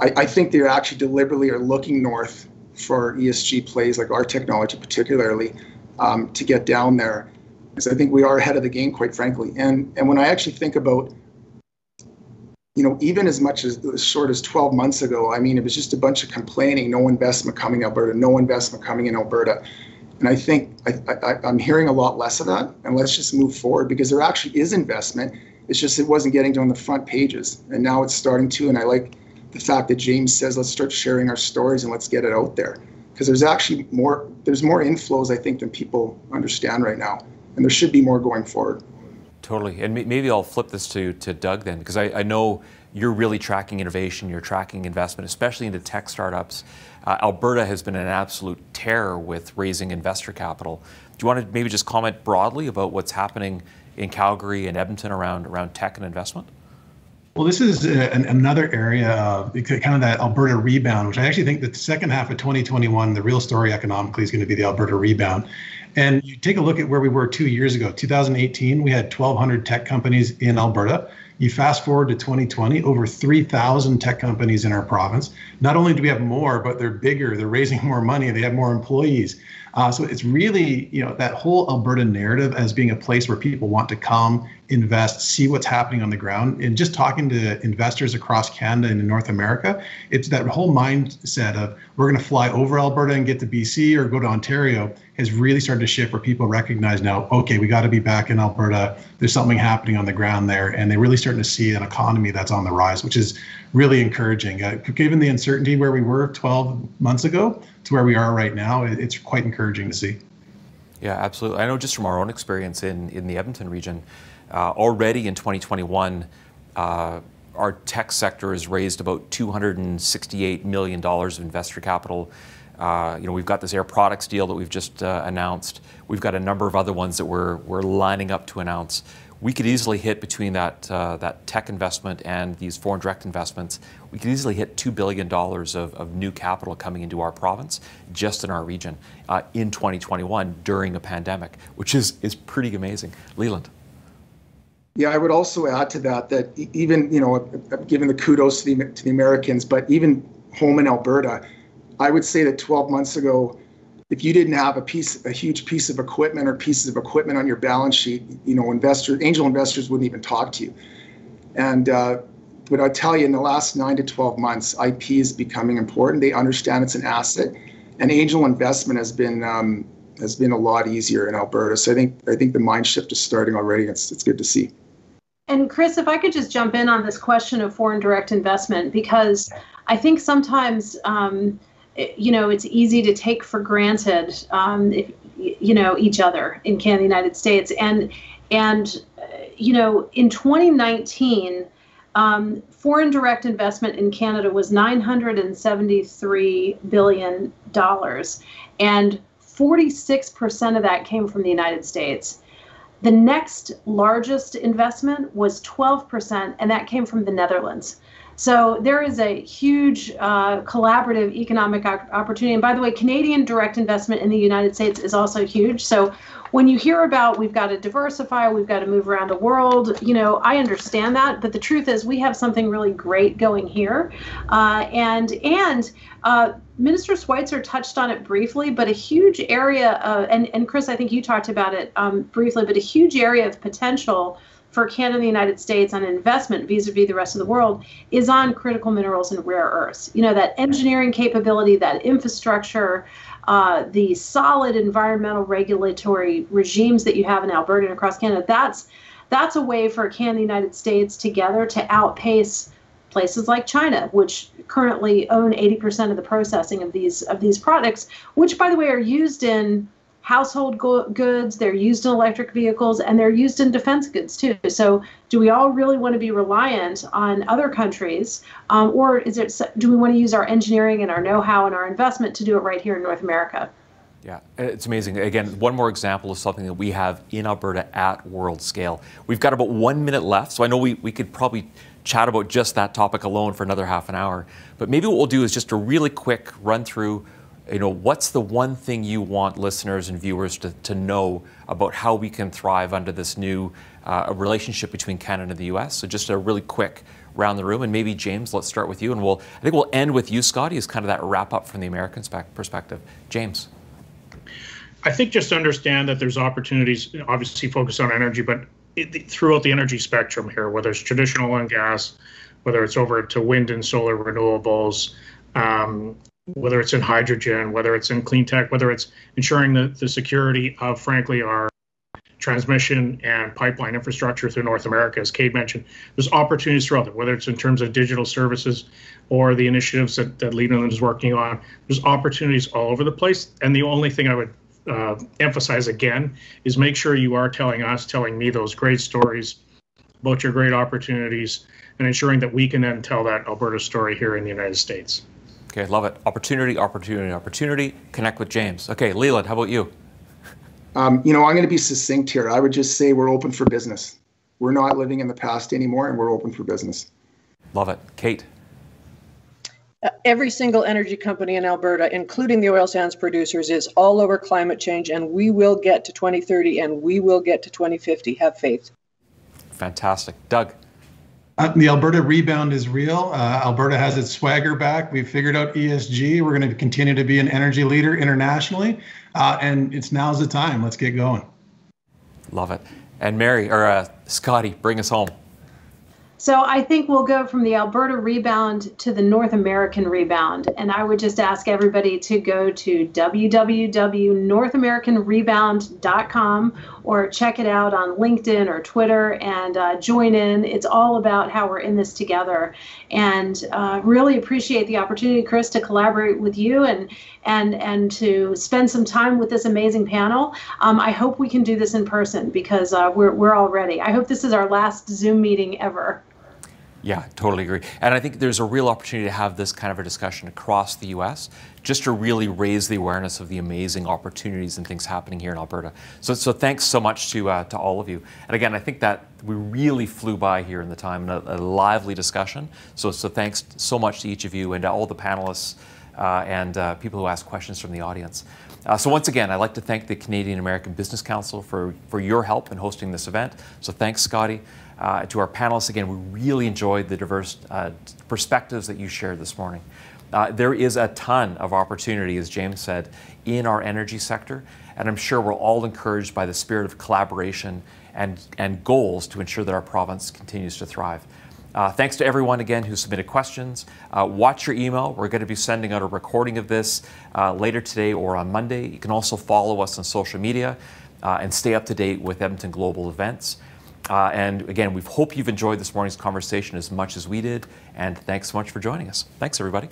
I, I think they actually deliberately are looking north for ESG plays like our technology, particularly, um, to get down there. Because I think we are ahead of the game, quite frankly. And and when I actually think about, you know, even as much as as short as 12 months ago, I mean, it was just a bunch of complaining, no investment coming in Alberta, no investment coming in Alberta. And I think I, I'm hearing a lot less of that. And let's just move forward because there actually is investment. It's just it wasn't getting on the front pages, and now it's starting to. And I like the fact that James says let's start sharing our stories and let's get it out there because there's actually more there's more inflows I think than people understand right now and there should be more going forward. Totally, and maybe I'll flip this to to Doug then because I, I know you're really tracking innovation, you're tracking investment, especially into tech startups. Uh, Alberta has been an absolute terror with raising investor capital. Do you want to maybe just comment broadly about what's happening in Calgary and Edmonton around around tech and investment? Well, this is a, uh, an, another area of kind of that Alberta rebound, which I actually think the second half of 2021, the real story economically is going to be the Alberta rebound. And you take a look at where we were two years ago, 2018, we had 1,200 tech companies in Alberta. You fast forward to 2020, over 3,000 tech companies in our province. Not only do we have more, but they're bigger, they're raising more money, they have more employees. Uh, so it's really, you know, that whole Alberta narrative as being a place where people want to come, invest, see what's happening on the ground. And just talking to investors across Canada and in North America, it's that whole mindset of we're going to fly over Alberta and get to BC or go to Ontario has really started to shift where people recognize now, okay, we got to be back in Alberta. There's something happening on the ground there. And they're really starting to see an economy that's on the rise, which is really encouraging. Uh, given the uncertainty where we were 12 months ago to where we are right now, it's quite encouraging to see. Yeah, absolutely. I know just from our own experience in, in the Edmonton region, uh, already in 2021, uh, our tech sector has raised about $268 million of investor capital. Uh, you know, we've got this Air Products deal that we've just uh, announced. We've got a number of other ones that we're, we're lining up to announce. We could easily hit between that, uh, that tech investment and these foreign direct investments, we could easily hit $2 billion of, of new capital coming into our province just in our region uh, in 2021 during a pandemic, which is, is pretty amazing. Leland. Yeah, I would also add to that that even you know, given the kudos to the to the Americans, but even home in Alberta, I would say that 12 months ago, if you didn't have a piece, a huge piece of equipment or pieces of equipment on your balance sheet, you know, investors, angel investors wouldn't even talk to you. And uh, but I tell you, in the last nine to 12 months, IP is becoming important. They understand it's an asset, and angel investment has been um, has been a lot easier in Alberta. So I think I think the mind shift is starting already. It's it's good to see. And Chris, if I could just jump in on this question of foreign direct investment, because I think sometimes, um, you know, it's easy to take for granted, um, if, you know, each other in Canada, United States, and and uh, you know, in 2019. Um, foreign direct investment in Canada was 973 billion dollars, and 46% of that came from the United States. The next largest investment was 12%, and that came from the Netherlands. So there is a huge uh, collaborative economic opportunity. And by the way, Canadian direct investment in the United States is also huge. So when you hear about we've got to diversify, we've got to move around the world, you know, I understand that, but the truth is we have something really great going here, uh, and and uh, Minister Schweitzer touched on it briefly, but a huge area, of, and and Chris, I think you talked about it um, briefly, but a huge area of potential for Canada and the United States on investment vis-a-vis the rest of the world is on critical minerals and rare earths. You know, that engineering capability, that infrastructure, uh, the solid environmental regulatory regimes that you have in Alberta and across Canada, that's that's a way for Canada and the United States together to outpace places like China, which currently own 80% of the processing of these of these products, which by the way are used in household go- goods, they're used in electric vehicles, and they're used in defense goods too. So, do we all really want to be reliant on other countries, um, or is it do we want to use our engineering and our know-how and our investment to do it right here in North America? Yeah, it's amazing. Again, one more example of something that we have in Alberta at world scale. We've got about one minute left, so I know we, we could probably chat about just that topic alone for another half an hour. But maybe what we'll do is just a really quick run through you know, what's the one thing you want listeners and viewers to, to know about how we can thrive under this new uh, relationship between Canada and the U.S.? So just a really quick round the room, and maybe James, let's start with you, and we'll I think we'll end with you, Scotty, as kind of that wrap up from the American perspective. James. I think just understand that there's opportunities, obviously focus on energy, but it, throughout the energy spectrum here, whether it's traditional oil and gas, whether it's over to wind and solar renewables, um, whether it's in hydrogen, whether it's in clean tech, whether it's ensuring the, the security of, frankly, our transmission and pipeline infrastructure through North America, as Kate mentioned, there's opportunities throughout it, whether it's in terms of digital services or the initiatives that, that Leland is working on. There's opportunities all over the place. And the only thing I would uh, emphasize again is make sure you are telling us, telling me those great stories about your great opportunities and ensuring that we can then tell that Alberta story here in the United States. Okay, love it. Opportunity, opportunity, opportunity. Connect with James. Okay, Leland, how about you? Um, you know, I'm going to be succinct here. I would just say we're open for business. We're not living in the past anymore, and we're open for business. Love it. Kate? Uh, every single energy company in Alberta, including the oil sands producers, is all over climate change, and we will get to 2030 and we will get to 2050. Have faith. Fantastic. Doug? Uh, the Alberta rebound is real. Uh, Alberta has its swagger back. We've figured out ESG. We're going to continue to be an energy leader internationally, uh, and it's now's the time. Let's get going. Love it. And Mary or uh, Scotty, bring us home. So I think we'll go from the Alberta rebound to the North American rebound. And I would just ask everybody to go to www.northamericanrebound.com or check it out on LinkedIn or Twitter and uh, join in. It's all about how we're in this together. And uh, really appreciate the opportunity, Chris, to collaborate with you and and and to spend some time with this amazing panel. Um, I hope we can do this in person because uh, we're we're all ready. I hope this is our last Zoom meeting ever. Yeah, totally agree. And I think there's a real opportunity to have this kind of a discussion across the U.S. just to really raise the awareness of the amazing opportunities and things happening here in Alberta. So, so thanks so much to uh, to all of you. And again, I think that we really flew by here in the time, a, a lively discussion. So, so thanks so much to each of you and to all the panelists uh, and uh, people who asked questions from the audience. Uh, so once again, I'd like to thank the Canadian American Business Council for, for your help in hosting this event. So thanks, Scotty. Uh, to our panelists, again, we really enjoyed the diverse uh, perspectives that you shared this morning. Uh, there is a ton of opportunity, as James said, in our energy sector, and I'm sure we're all encouraged by the spirit of collaboration and, and goals to ensure that our province continues to thrive. Uh, thanks to everyone again who submitted questions. Uh, watch your email. We're going to be sending out a recording of this uh, later today or on Monday. You can also follow us on social media uh, and stay up to date with Edmonton Global events. Uh, and again, we hope you've enjoyed this morning's conversation as much as we did. And thanks so much for joining us. Thanks, everybody.